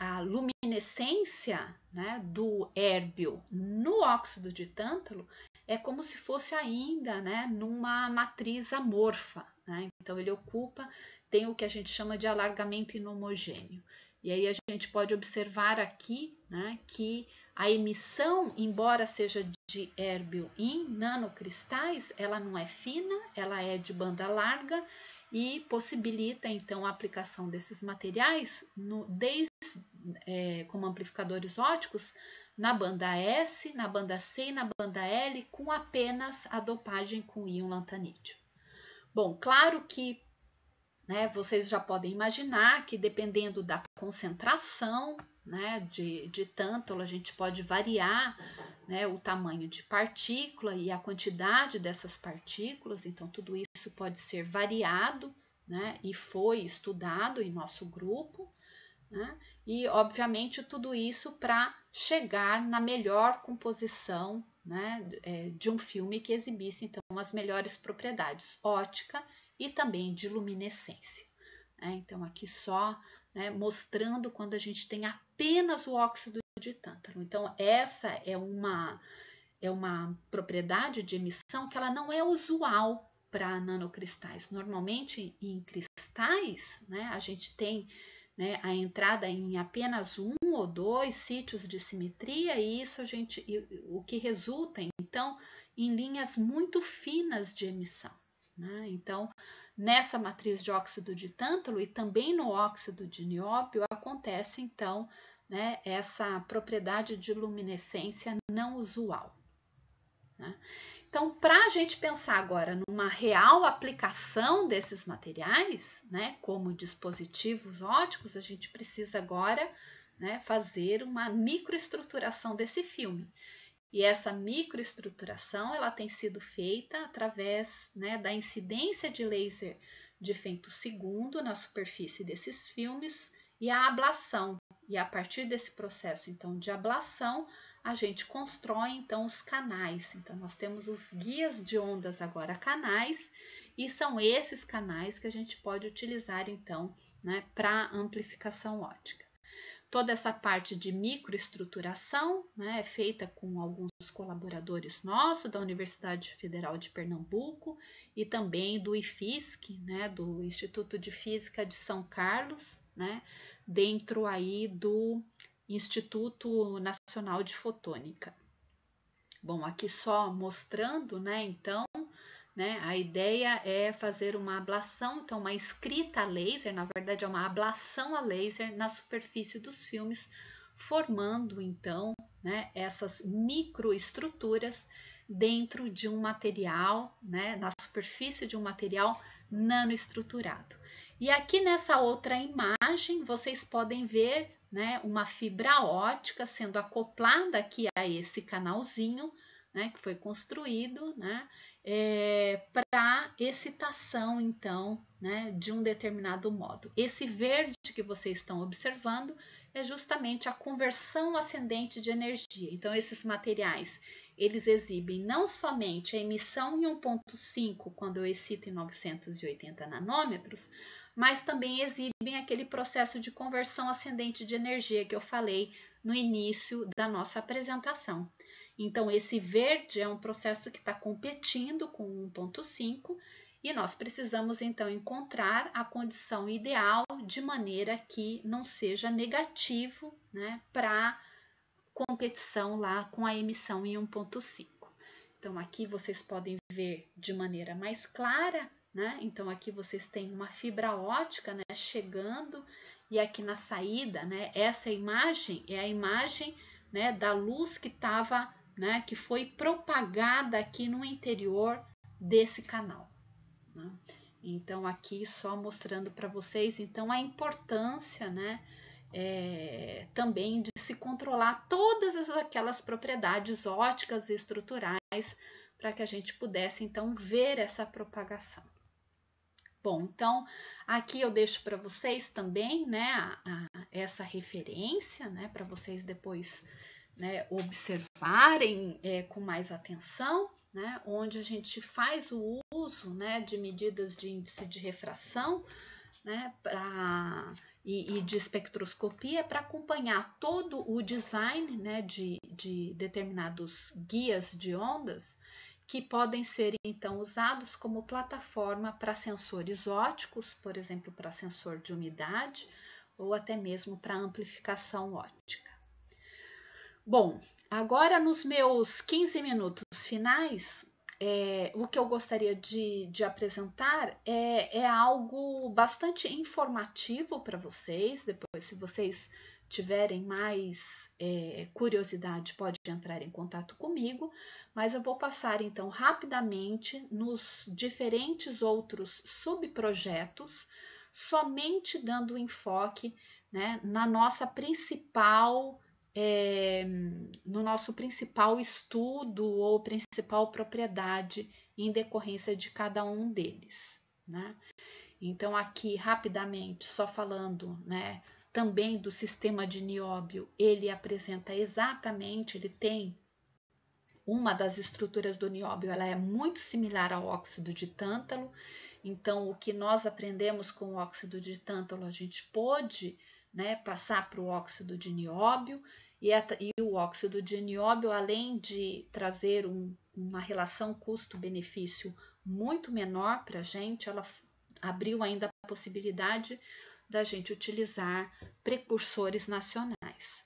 a luminescência né, do hérbio no óxido de tântalo é como se fosse ainda né, numa matriz amorfa. Né? Então, ele ocupa, tem o que a gente chama de alargamento inhomogêneo. E aí a gente pode observar aqui né, que a emissão, embora seja de hérbio em nanocristais, ela não é fina, ela é de banda larga e possibilita então a aplicação desses materiais no, desde é, como amplificadores óticos na banda S, na banda C e na banda L com apenas a dopagem com íon lantanídeo. Bom, claro que né, vocês já podem imaginar que dependendo da concentração né, de, de tântalo, a gente pode variar né, o tamanho de partícula e a quantidade dessas partículas, então tudo isso pode ser variado né, e foi estudado em nosso grupo, né, e obviamente tudo isso para chegar na melhor composição né, é, de um filme que exibisse então as melhores propriedades ótica e também de luminescência. Né? Então, aqui só né, mostrando quando a gente tem apenas o óxido de tântalo. Então, essa é uma, é uma propriedade de emissão que ela não é usual para nanocristais. Normalmente, em cristais, né, a gente tem né, a entrada em apenas um ou dois sítios de simetria, e isso a gente, o que resulta, então, em linhas muito finas de emissão. Né? Então, Nessa matriz de óxido de tântalo e também no óxido de nióbio acontece então né, essa propriedade de luminescência não usual. Né? Então, para a gente pensar agora numa real aplicação desses materiais, né, como dispositivos óticos, a gente precisa agora né, fazer uma microestruturação desse filme. E essa microestruturação ela tem sido feita através né, da incidência de laser de femtosegundo na superfície desses filmes e a ablação. E a partir desse processo então de ablação, a gente constrói então os canais. Então nós temos os guias de ondas agora canais e são esses canais que a gente pode utilizar então, né, para amplificação ótica. Toda essa parte de microestruturação né, é feita com alguns colaboradores nossos da Universidade Federal de Pernambuco e também do IFISC, né, do Instituto de Física de São Carlos, né, dentro aí do Instituto Nacional de Fotônica. Bom, aqui só mostrando, né, então, né? A ideia é fazer uma ablação, então uma escrita a laser, na verdade é uma ablação a laser na superfície dos filmes, formando então né, essas microestruturas dentro de um material, né, na superfície de um material nanoestruturado. E aqui nessa outra imagem vocês podem ver né, uma fibra ótica sendo acoplada aqui a esse canalzinho né, que foi construído, né, é, para excitação, então, né, de um determinado modo. Esse verde que vocês estão observando é justamente a conversão ascendente de energia. Então, esses materiais, eles exibem não somente a emissão em 1.5, quando eu excito em 980 nanômetros, mas também exibem aquele processo de conversão ascendente de energia que eu falei no início da nossa apresentação. Então, esse verde é um processo que está competindo com 1.5 e nós precisamos então encontrar a condição ideal de maneira que não seja negativo né, para competição lá com a emissão em 1.5. Então, aqui vocês podem ver de maneira mais clara, né? Então, aqui vocês têm uma fibra ótica né, chegando e aqui na saída, né? Essa imagem é a imagem né, da luz que estava né, que foi propagada aqui no interior desse canal. Né? Então, aqui só mostrando para vocês, então, a importância, né, é, também de se controlar todas aquelas propriedades óticas e estruturais para que a gente pudesse, então, ver essa propagação. Bom, então, aqui eu deixo para vocês também, né, a, a, essa referência, né, para vocês depois né, observarem é, com mais atenção, né, onde a gente faz o uso né, de medidas de índice de refração né, pra, e, e de espectroscopia para acompanhar todo o design né, de, de determinados guias de ondas que podem ser então usados como plataforma para sensores óticos, por exemplo, para sensor de umidade ou até mesmo para amplificação ótica. Bom, agora nos meus 15 minutos finais, é, o que eu gostaria de, de apresentar é, é algo bastante informativo para vocês. Depois, se vocês tiverem mais é, curiosidade, pode entrar em contato comigo, mas eu vou passar então rapidamente nos diferentes outros subprojetos, somente dando enfoque né, na nossa principal é, no nosso principal estudo ou principal propriedade em decorrência de cada um deles, né? Então, aqui rapidamente, só falando, né, também do sistema de nióbio, ele apresenta exatamente, ele tem uma das estruturas do nióbio, ela é muito similar ao óxido de tântalo. Então, o que nós aprendemos com o óxido de tântalo, a gente pôde né, passar para o óxido de nióbio e, a, e o óxido de nióbio, além de trazer um, uma relação custo-benefício muito menor para a gente, ela abriu ainda a possibilidade da gente utilizar precursores nacionais.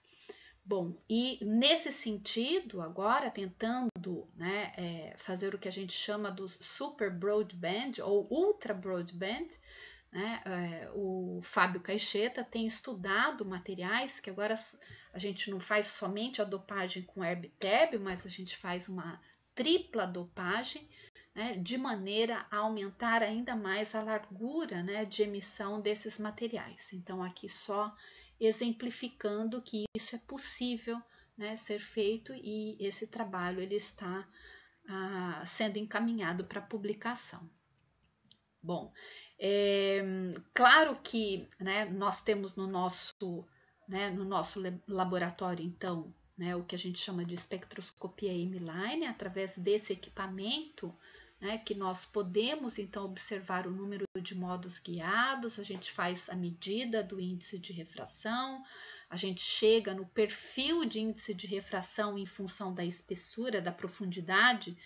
Bom, e nesse sentido, agora tentando né, é, fazer o que a gente chama dos super broadband ou ultra broadband, né? É, o Fábio Caixeta tem estudado materiais que agora a gente não faz somente a dopagem com herbiteb, mas a gente faz uma tripla dopagem, né? de maneira a aumentar ainda mais a largura né? de emissão desses materiais. Então, aqui só exemplificando que isso é possível né? ser feito e esse trabalho ele está ah, sendo encaminhado para publicação. Bom, é, claro que né, nós temos no nosso, né, no nosso laboratório, então, né, o que a gente chama de espectroscopia M-Line, através desse equipamento, né, que nós podemos então observar o número de modos guiados, a gente faz a medida do índice de refração, a gente chega no perfil de índice de refração em função da espessura, da profundidade,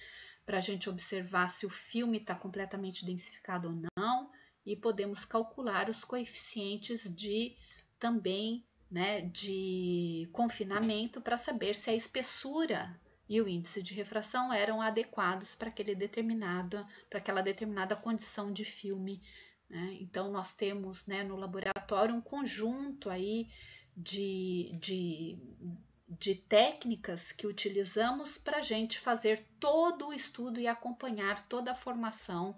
para a gente observar se o filme está completamente densificado ou não e podemos calcular os coeficientes de também né, de confinamento para saber se a espessura e o índice de refração eram adequados para aquele determinado, para aquela determinada condição de filme. Né? Então nós temos né, no laboratório um conjunto aí de, de, de técnicas que utilizamos para a gente fazer todo o estudo e acompanhar toda a formação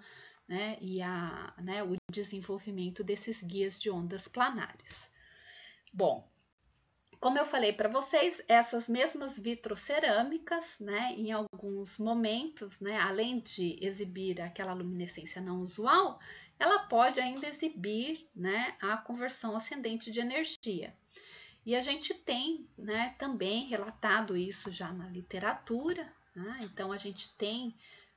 né, e a, né, o desenvolvimento desses guias de ondas planares. Bom, como eu falei para vocês, essas mesmas vitrocerâmicas, né, em alguns momentos, né, além de exibir aquela luminescência não usual, ela pode ainda exibir, né, a conversão ascendente de energia. E a gente tem, né, também relatado isso já na literatura, né? então a gente tem,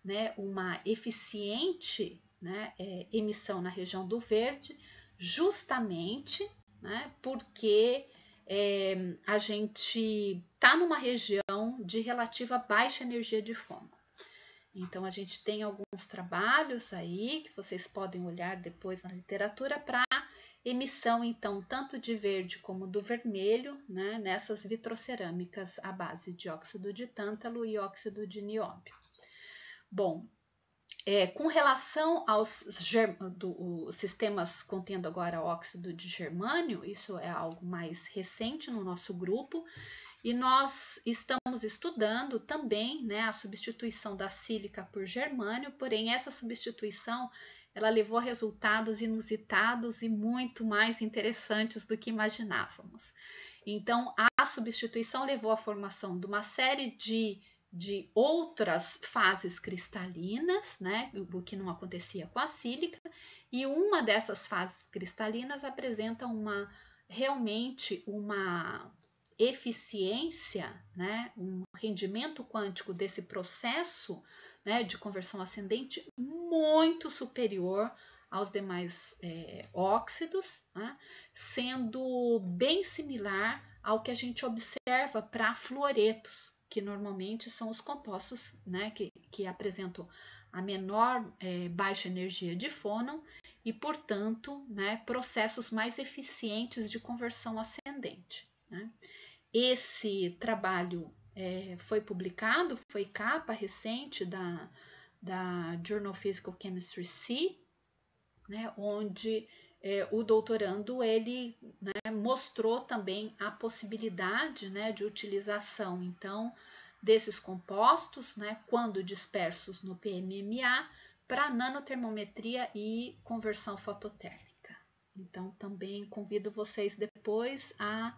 né, uma eficiente, né, é, emissão na região do verde, justamente, né, porque é, a gente está numa região de relativa baixa energia de fono. Então, a gente tem alguns trabalhos aí que vocês podem olhar depois na literatura para emissão, então, tanto de verde como do vermelho, né, nessas vitrocerâmicas à base de óxido de tântalo e óxido de nióbio. Bom, é, com relação aos do, sistemas contendo agora óxido de germânio, isso é algo mais recente no nosso grupo, e nós estamos estudando também né, a substituição da sílica por germânio, porém essa substituição ela levou a resultados inusitados e muito mais interessantes do que imaginávamos. Então, a substituição levou à formação de uma série de de outras fases cristalinas, né, o que não acontecia com a sílica, e uma dessas fases cristalinas apresenta uma realmente uma eficiência, né, um rendimento quântico desse processo né, de conversão ascendente muito superior aos demais é, óxidos, né, sendo bem similar ao que a gente observa para fluoretos, que normalmente são os compostos né, que, que apresentam a menor é, baixa energia de fônon e, portanto, né, processos mais eficientes de conversão ascendente. Né. Esse trabalho é, foi publicado, foi capa recente da, da Journal Physical Chemistry C, né, onde é, o doutorando ele né, mostrou também a possibilidade né, de utilização então desses compostos, né, quando dispersos no PMMA, para nanotermometria e conversão fototérmica. Então também convido vocês depois a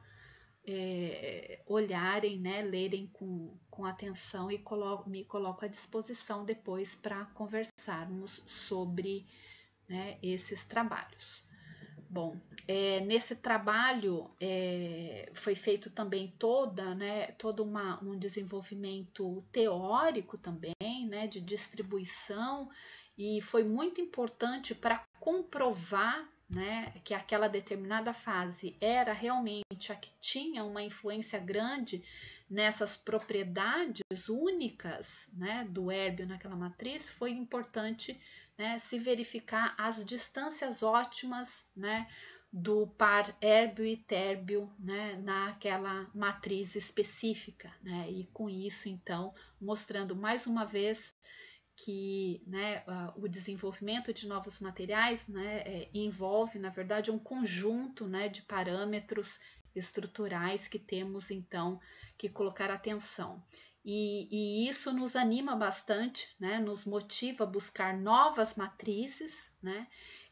é, olharem, né, lerem com, com atenção e colo me coloco à disposição depois para conversarmos sobre né, esses trabalhos. Bom, é, nesse trabalho é, foi feito também toda, né, todo uma, um desenvolvimento teórico também, né, de distribuição, e foi muito importante para comprovar né, que aquela determinada fase era realmente a que tinha uma influência grande nessas propriedades únicas né, do hérbio naquela matriz, foi importante né, se verificar as distâncias ótimas né, do par hérbio e térbio né, naquela matriz específica. Né, e com isso, então, mostrando mais uma vez que né, o desenvolvimento de novos materiais né, é, envolve, na verdade, um conjunto né, de parâmetros estruturais que temos, então, que colocar atenção. E, e, isso nos anima bastante, né? nos motiva a buscar novas matrizes, né?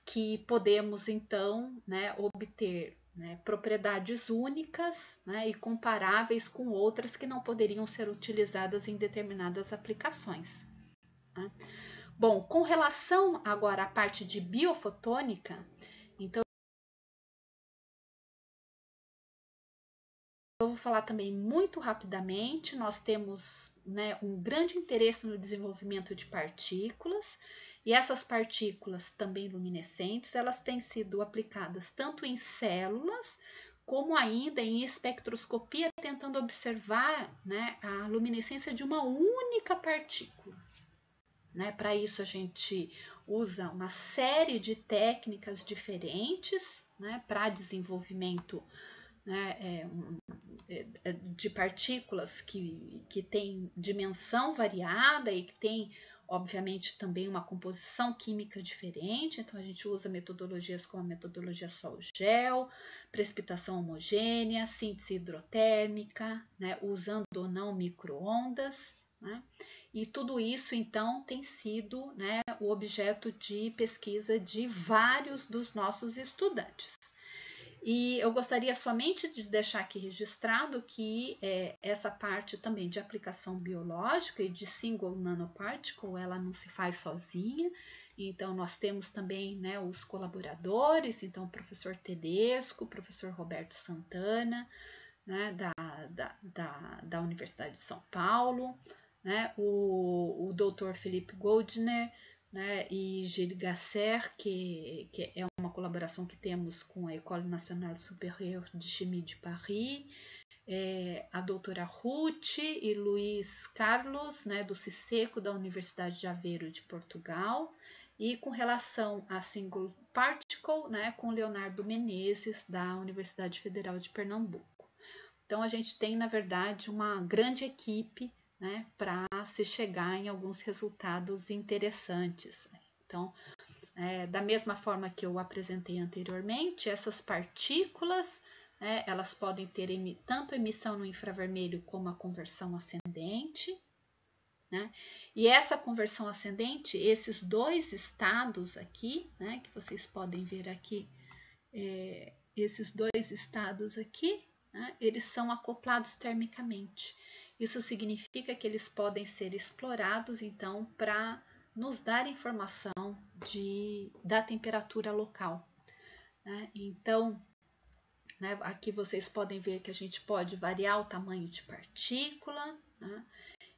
que podemos então né, obter né, propriedades únicas né, e comparáveis com outras que não poderiam ser utilizadas em determinadas aplicações. Né? Bom, com relação agora à parte de biofotônica, Eu vou falar também muito rapidamente. Nós temos né, um grande interesse no desenvolvimento de partículas, e essas partículas também luminescentes, elas têm sido aplicadas tanto em células como ainda em espectroscopia, tentando observar né, a luminescência de uma única partícula. Né? Para isso, a gente usa uma série de técnicas diferentes né, para desenvolvimento né, é, é, é, de partículas que, que tem dimensão variada e que tem, obviamente, também uma composição química diferente. Então, a gente usa metodologias como a metodologia sol-gel, precipitação homogênea, síntese hidrotérmica, né, usando ou não microondas. Né? E tudo isso, então, tem sido né, o objeto de pesquisa de vários dos nossos estudantes. E eu gostaria somente de deixar aqui registrado que é, essa parte também de aplicação biológica e de single nanoparticle, ela não se faz sozinha. Então, nós temos também né, os colaboradores, então o professor Tedesco, o professor Roberto Santana, né, da, da, da, da Universidade de São Paulo, né, o, o doutor Felipe Goldner, né, e Gilles Gasser, que, que é uma colaboração que temos com a École Nationale Supérieure de Chimie de Paris, é, a doutora Ruth e Luiz Carlos, né, do CISECO, da Universidade de Aveiro de Portugal, e com relação a single particle, né, com Leonardo Menezes, da Universidade Federal de Pernambuco. Então, a gente tem, na verdade, uma grande equipe né, para se chegar em alguns resultados interessantes. Então, é, da mesma forma que eu apresentei anteriormente, essas partículas né, elas podem ter emi tanto emissão no infravermelho como a conversão ascendente. Né? E essa conversão ascendente, esses dois estados aqui, né, que vocês podem ver aqui, é, esses dois estados aqui, né, eles são acoplados termicamente. Isso significa que eles podem ser explorados, então, para nos dar informação de, da temperatura local. Né? Então, né, aqui vocês podem ver que a gente pode variar o tamanho de partícula, né?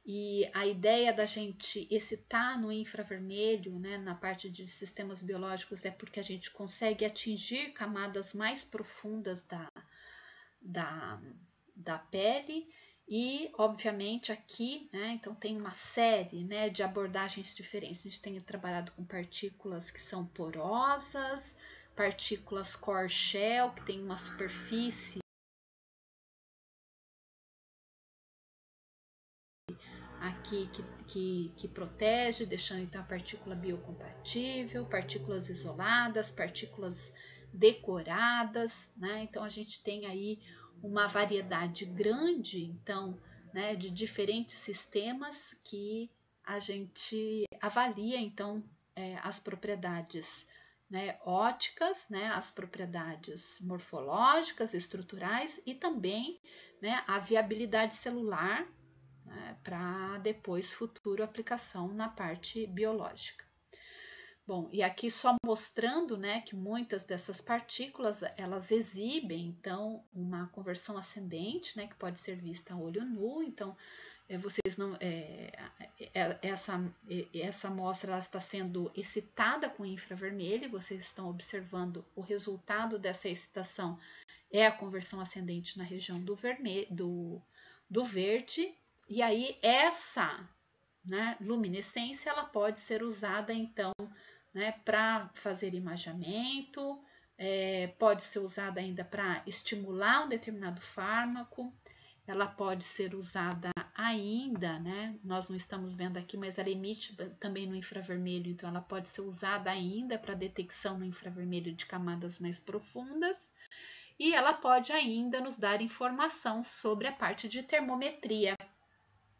e a ideia da gente excitar no infravermelho, né, na parte de sistemas biológicos, é porque a gente consegue atingir camadas mais profundas da, da, da pele e, obviamente, aqui, né, então tem uma série né, de abordagens diferentes. A gente tem trabalhado com partículas que são porosas, partículas core shell, que tem uma superfície aqui que, que, que, protege, deixando então a partícula biocompatível, partículas isoladas, partículas decoradas, né? Então a gente tem aí uma variedade grande, então, né, de diferentes sistemas que a gente avalia, então, é, as propriedades né, óticas, né, as propriedades morfológicas, estruturais e também né, a viabilidade celular né, para depois futuro aplicação na parte biológica. Bom, e aqui só mostrando, né, que muitas dessas partículas, elas exibem, então, uma conversão ascendente, né, que pode ser vista a olho nu, então, é, vocês não, é, essa, essa amostra está sendo excitada com infravermelho, vocês estão observando o resultado dessa excitação é a conversão ascendente na região do vermelho, do, do verde, e aí essa né, luminescência ela pode ser usada então né, para fazer imaginamento, é, pode ser usada ainda para estimular um determinado fármaco, ela pode ser usada ainda, né? Nós não estamos vendo aqui, mas ela emite também no infravermelho, então ela pode ser usada ainda para detecção no infravermelho de camadas mais profundas. E ela pode ainda nos dar informação sobre a parte de termometria.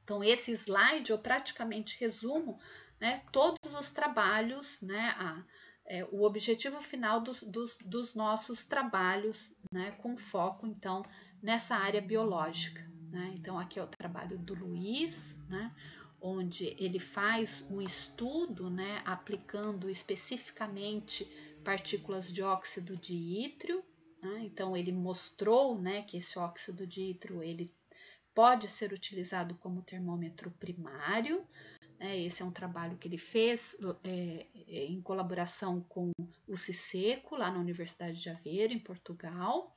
Então, esse slide eu praticamente resumo né, todos os trabalhos, né, a, é, o objetivo final dos, dos, dos nossos trabalhos, né, com foco, então, nessa área biológica. Né? Então, aqui é o trabalho do Luiz, né, onde ele faz um estudo, né, aplicando especificamente partículas de óxido de ítrio. Né? Então, ele mostrou né, que esse óxido de ítrio ele pode ser utilizado como termômetro primário? Esse é um trabalho que ele fez é, é, em colaboração com o CISECO, lá na Universidade de Aveiro, em Portugal.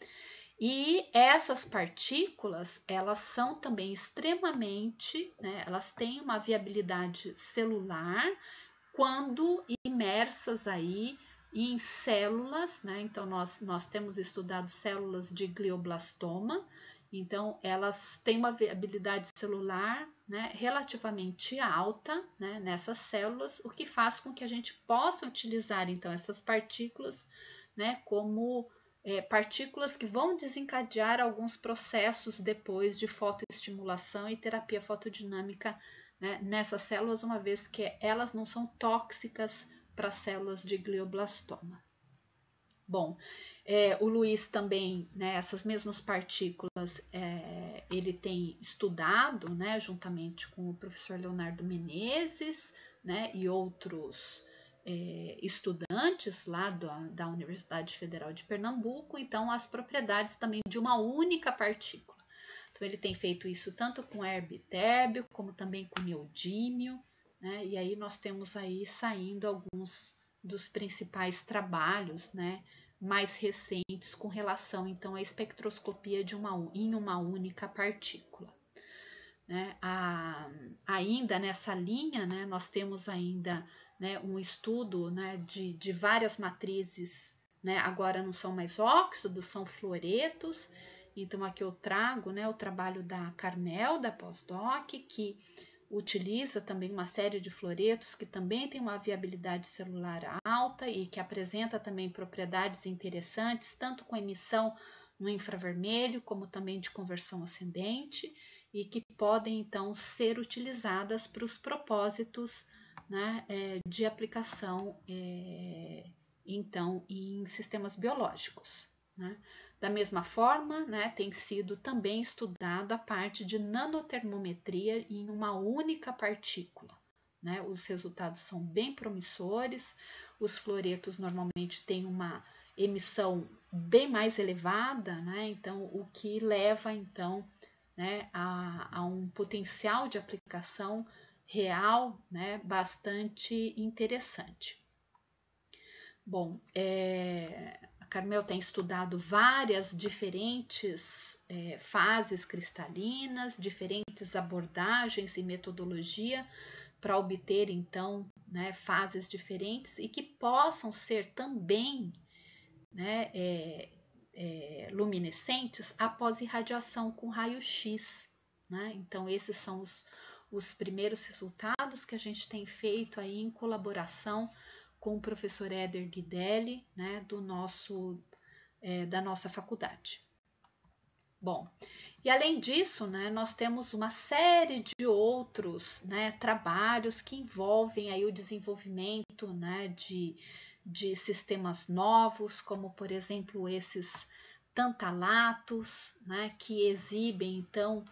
E essas partículas, elas são também extremamente, né, elas têm uma viabilidade celular quando imersas aí em células, né? Então, nós, nós temos estudado células de glioblastoma, então elas têm uma viabilidade celular né, relativamente alta né, nessas células, o que faz com que a gente possa utilizar então essas partículas né, como é, partículas que vão desencadear alguns processos depois de fotoestimulação e terapia fotodinâmica né, nessas células, uma vez que elas não são tóxicas para células de glioblastoma. Bom, é, o Luiz também, né, essas mesmas partículas, é, ele tem estudado, né, juntamente com o professor Leonardo Menezes, né, e outros é, estudantes lá da, da Universidade Federal de Pernambuco, então as propriedades também de uma única partícula. Então ele tem feito isso tanto com herbitébio, como também com neodímio, né, e aí nós temos aí saindo alguns dos principais trabalhos, né, mais recentes com relação então à espectroscopia de uma, em uma única partícula. Né? A, ainda nessa linha, né, nós temos ainda né, um estudo né, de, de várias matrizes, né, agora não são mais óxidos, são fluoretos. Então, aqui eu trago né, o trabalho da Carmel, da Postdoc, que utiliza também uma série de floretos que também tem uma viabilidade celular alta e que apresenta também propriedades interessantes, tanto com emissão no infravermelho, como também de conversão ascendente, e que podem então ser utilizadas para os propósitos né, é, de aplicação é, então em sistemas biológicos. Né? Da mesma forma, né, tem sido também estudado a parte de nanotermometria em uma única partícula. Né? Os resultados são bem promissores, os fluoretos normalmente têm uma emissão bem mais elevada, né? então o que leva então né, a, a um potencial de aplicação real né, bastante interessante. Bom, é, Carmel tem estudado várias diferentes é, fases cristalinas, diferentes abordagens e metodologia para obter então né, fases diferentes e que possam ser também né, é, é, luminescentes após irradiação com raio-x. Né? Então, esses são os, os primeiros resultados que a gente tem feito aí em colaboração com o professor Éder Guidelli, né, do nosso, é, da nossa faculdade. Bom, e além disso, né, nós temos uma série de outros né, trabalhos que envolvem aí o desenvolvimento né, de, de sistemas novos, como por exemplo esses tantalatos, né, que exibem então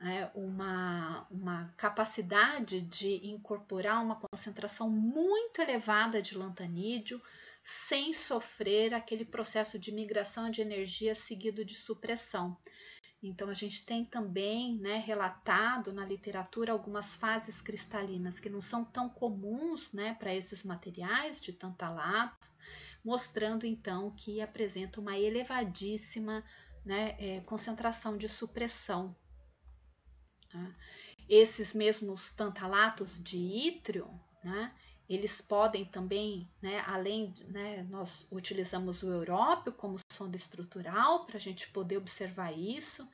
é, uma, uma capacidade de incorporar uma concentração muito elevada de lantanídeo sem sofrer aquele processo de migração de energia seguido de supressão. Então, a gente tem também né, relatado na literatura algumas fases cristalinas que não são tão comuns né, para esses materiais de tantalato, mostrando então que apresenta uma elevadíssima né, é, concentração de supressão Tá? Esses mesmos tantalatos de ítrio, né, eles podem também, né, além, né, nós utilizamos o európio como sonda estrutural para a gente poder observar isso.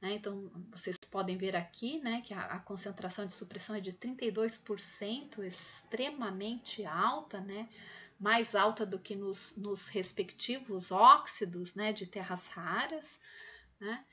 Né, então, vocês podem ver aqui né, que a, a concentração de supressão é de 32%, extremamente alta, né, mais alta do que nos, nos respectivos óxidos né, de terras raras. Né,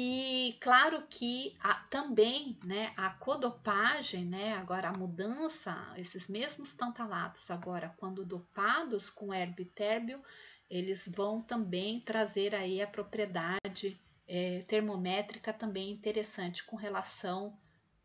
e claro que a, também né, a codopagem, né, agora a mudança, esses mesmos tantalatos, agora quando dopados com herbitérbil, eles vão também trazer aí a propriedade é, termométrica também interessante com relação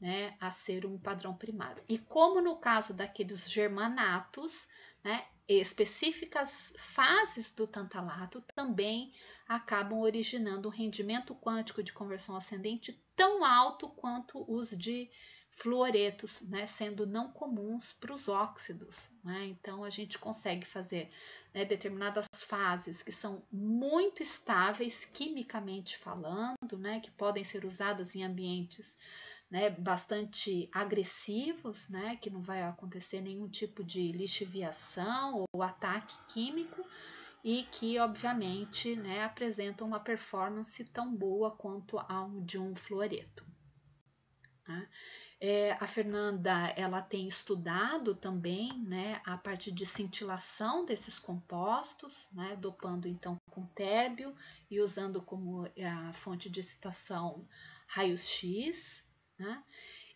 né, a ser um padrão primário. E como no caso daqueles germanatos, né, específicas fases do tantalato também acabam originando um rendimento quântico de conversão ascendente tão alto quanto os de fluoretos, né, sendo não comuns para os óxidos. Né? Então, a gente consegue fazer né, determinadas fases que são muito estáveis, quimicamente falando, né, que podem ser usadas em ambientes né, bastante agressivos, né, que não vai acontecer nenhum tipo de lixiviação ou ataque químico, e que, obviamente, né, apresentam uma performance tão boa quanto a de um fluoreto. Tá? É, a Fernanda ela tem estudado também né, a parte de cintilação desses compostos, né, dopando então com térbio e usando como a fonte de excitação raios-x. Né?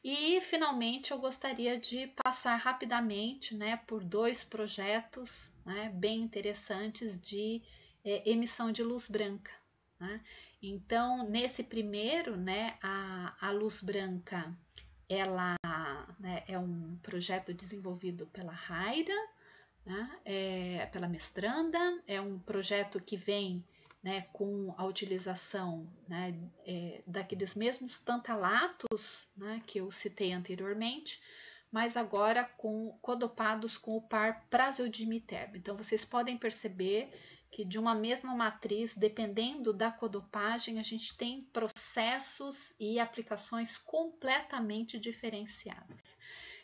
E finalmente eu gostaria de passar rapidamente né, por dois projetos né, bem interessantes de é, emissão de luz branca. Né? Então, nesse primeiro, né, a, a luz branca ela né, é um projeto desenvolvido pela Raira, né, é, pela mestranda, é um projeto que vem né, com a utilização né, é, daqueles mesmos tantalatos né, que eu citei anteriormente, mas agora com codopados com o par praseodimiterbo. Então vocês podem perceber que de uma mesma matriz, dependendo da codopagem, a gente tem processos e aplicações completamente diferenciadas.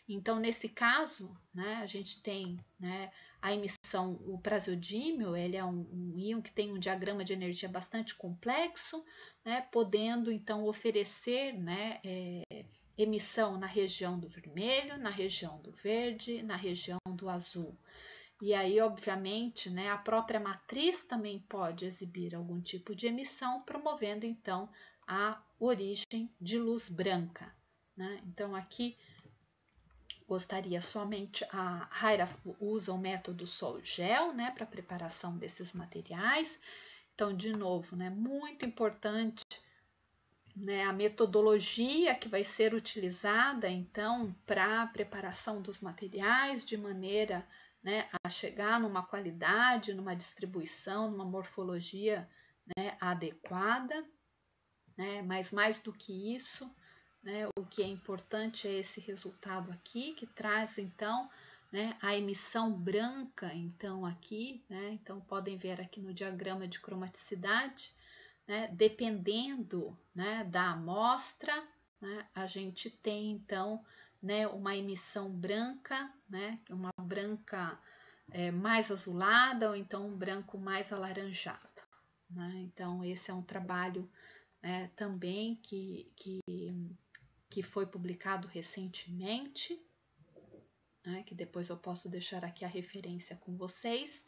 Então, nesse caso, né, a gente tem né, a emissão, o praseodímio, ele é um, um, íon que tem um diagrama de energia bastante complexo, né, podendo então oferecer né, é, emissão na região do vermelho, na região do verde, na região do azul. E aí, obviamente, né, a própria matriz também pode exibir algum tipo de emissão, promovendo então a origem de luz branca. Né? Então, aqui gostaria somente, a Raira usa o método Sol Gel né, para preparação desses materiais. Então, de novo, né, muito importante né, a metodologia que vai ser utilizada então para preparação dos materiais de maneira né, a chegar numa qualidade, numa distribuição, numa morfologia né, adequada, né, mas mais do que isso, né, o que é importante é esse resultado aqui, que traz então né, a emissão branca, então aqui, né, então podem ver aqui no diagrama de cromaticidade, né, dependendo né, da amostra, né, a gente tem então né, uma emissão branca, né, uma branca é, mais azulada ou então um branco mais alaranjado. Né? Então, esse é um trabalho né, também que, que, que foi publicado recentemente, né, que depois eu posso deixar aqui a referência com vocês.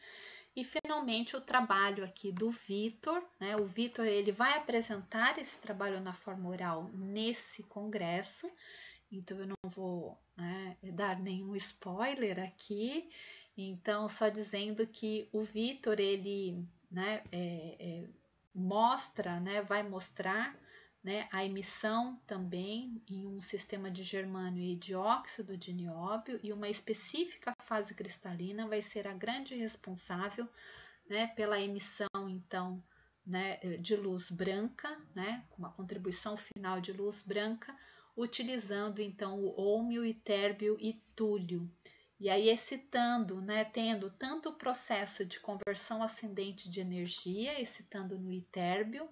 E finalmente o trabalho aqui do Vitor, né? O Vitor ele vai apresentar esse trabalho na forma oral nesse congresso então eu não vou né, dar nenhum spoiler aqui. Então, só dizendo que o Vitor ele né, é, é, mostra, né, vai mostrar né, a emissão também em um sistema de germânio e dióxido de nióbio e uma específica fase cristalina vai ser a grande responsável né, pela emissão então né, de luz branca, né, com uma contribuição final de luz branca utilizando então o ômio, itérbio e túlio. E aí excitando, né, tendo tanto o processo de conversão ascendente de energia, excitando no itérbio,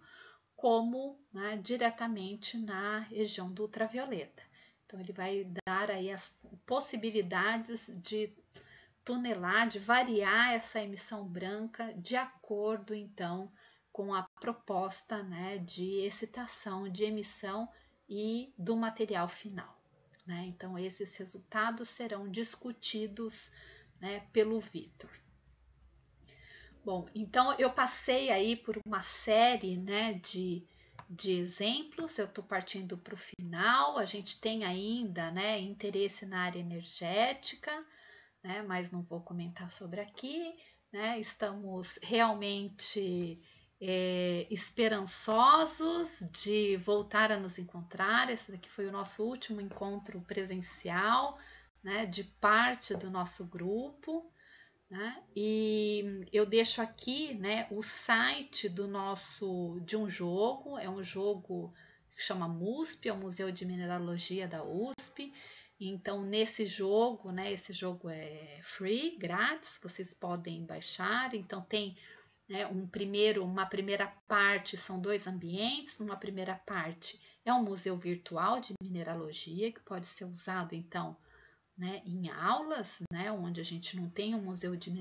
como né, diretamente na região do ultravioleta. Então ele vai dar aí as possibilidades de tunelar, de variar essa emissão branca de acordo então com a proposta né, de excitação, de emissão e do material final. Né? Então, esses resultados serão discutidos né, pelo Vitor. Bom, então eu passei aí por uma série né, de, de exemplos, eu estou partindo para o final, a gente tem ainda né, interesse na área energética, né, mas não vou comentar sobre aqui, né, estamos realmente é, esperançosos de voltar a nos encontrar. Esse daqui foi o nosso último encontro presencial, né, de parte do nosso grupo. Né? E eu deixo aqui né, o site do nosso de um jogo, é um jogo que chama MUSP, é o Museu de Mineralogia da USP. Então, nesse jogo, né, esse jogo é free, grátis, vocês podem baixar. Então, tem né? Um primeiro, uma primeira parte são dois ambientes. Uma primeira parte é um museu virtual de mineralogia que pode ser usado então né, em aulas, né, onde a gente não tem um museu de,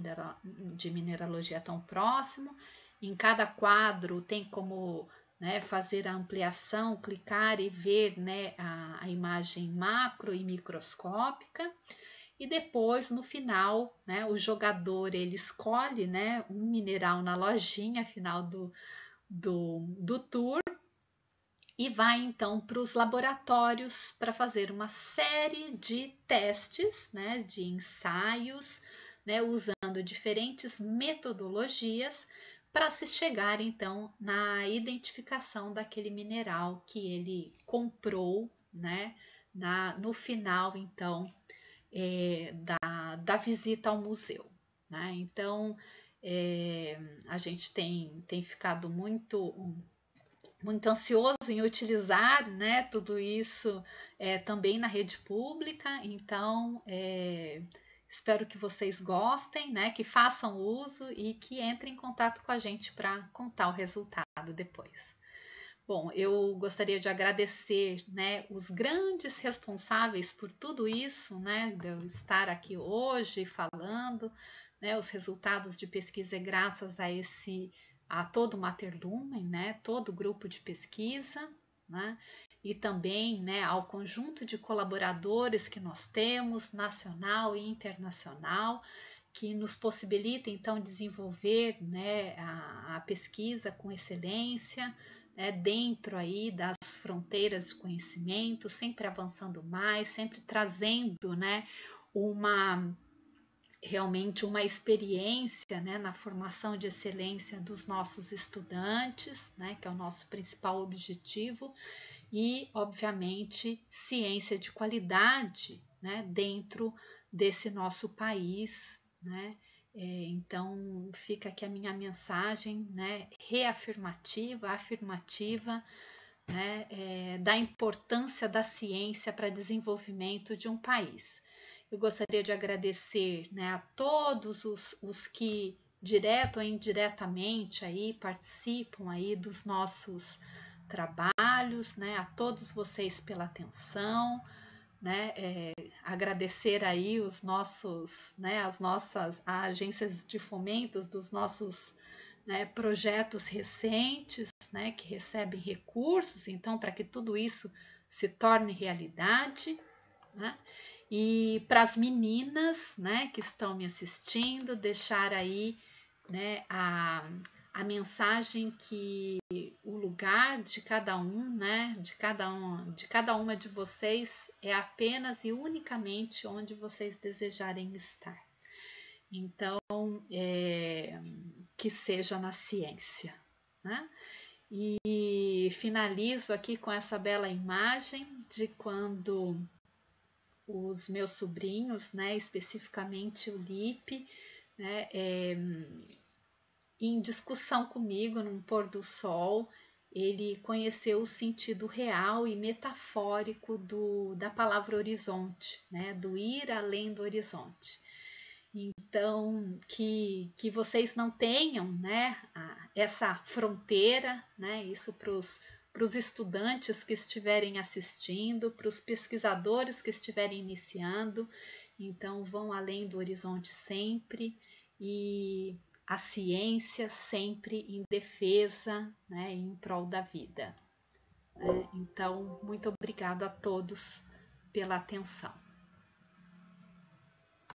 de mineralogia tão próximo. Em cada quadro tem como né, fazer a ampliação, clicar e ver né, a, a imagem macro e microscópica e depois no final, né, o jogador ele escolhe, né, um mineral na lojinha final do, do, do tour e vai então para os laboratórios para fazer uma série de testes, né, de ensaios, né, usando diferentes metodologias para se chegar então na identificação daquele mineral que ele comprou, né, na, no final então é, da, da visita ao museu. Né? Então é, a gente tem, tem ficado muito muito ansioso em utilizar né, tudo isso é, também na rede pública, então é, espero que vocês gostem, né, que façam uso e que entrem em contato com a gente para contar o resultado depois. Bom, eu gostaria de agradecer né, os grandes responsáveis por tudo isso, né, de eu estar aqui hoje falando, né, os resultados de pesquisa é graças a esse a todo o Materlumen, né, todo o grupo de pesquisa, né, e também né, ao conjunto de colaboradores que nós temos, nacional e internacional, que nos possibilita então desenvolver né, a, a pesquisa com excelência, né, dentro aí das fronteiras de conhecimento, sempre avançando mais, sempre trazendo né, uma realmente uma experiência né, na formação de excelência dos nossos estudantes, né, que é o nosso principal objetivo, e, obviamente, ciência de qualidade né, dentro desse nosso país. Né? É, então, fica aqui a minha mensagem né, reafirmativa, afirmativa. Né, é, da importância da ciência para desenvolvimento de um país. Eu gostaria de agradecer né, a todos os, os que direto ou indiretamente aí participam aí dos nossos trabalhos, né? A todos vocês pela atenção, né? É, agradecer aí os nossos, né? As nossas agências de fomentos dos nossos né, projetos recentes, né? Que recebem recursos, então para que tudo isso se torne realidade, né? E para as meninas, né, que estão me assistindo, deixar aí, né, a, a mensagem que o lugar de cada um, né, de cada um, de cada uma de vocês é apenas e unicamente onde vocês desejarem estar. Então, é, que seja na ciência, né? E finalizo aqui com essa bela imagem de quando os meus sobrinhos, né, especificamente o Lipe, né, é, em discussão comigo num pôr do sol, ele conheceu o sentido real e metafórico do, da palavra horizonte, né, do ir além do horizonte. Então, que, que vocês não tenham né, a, essa fronteira, né, isso para os para os estudantes que estiverem assistindo, para os pesquisadores que estiverem iniciando. Então, vão além do horizonte sempre e a ciência sempre em defesa, né, em prol da vida. Né? Então, muito obrigado a todos pela atenção.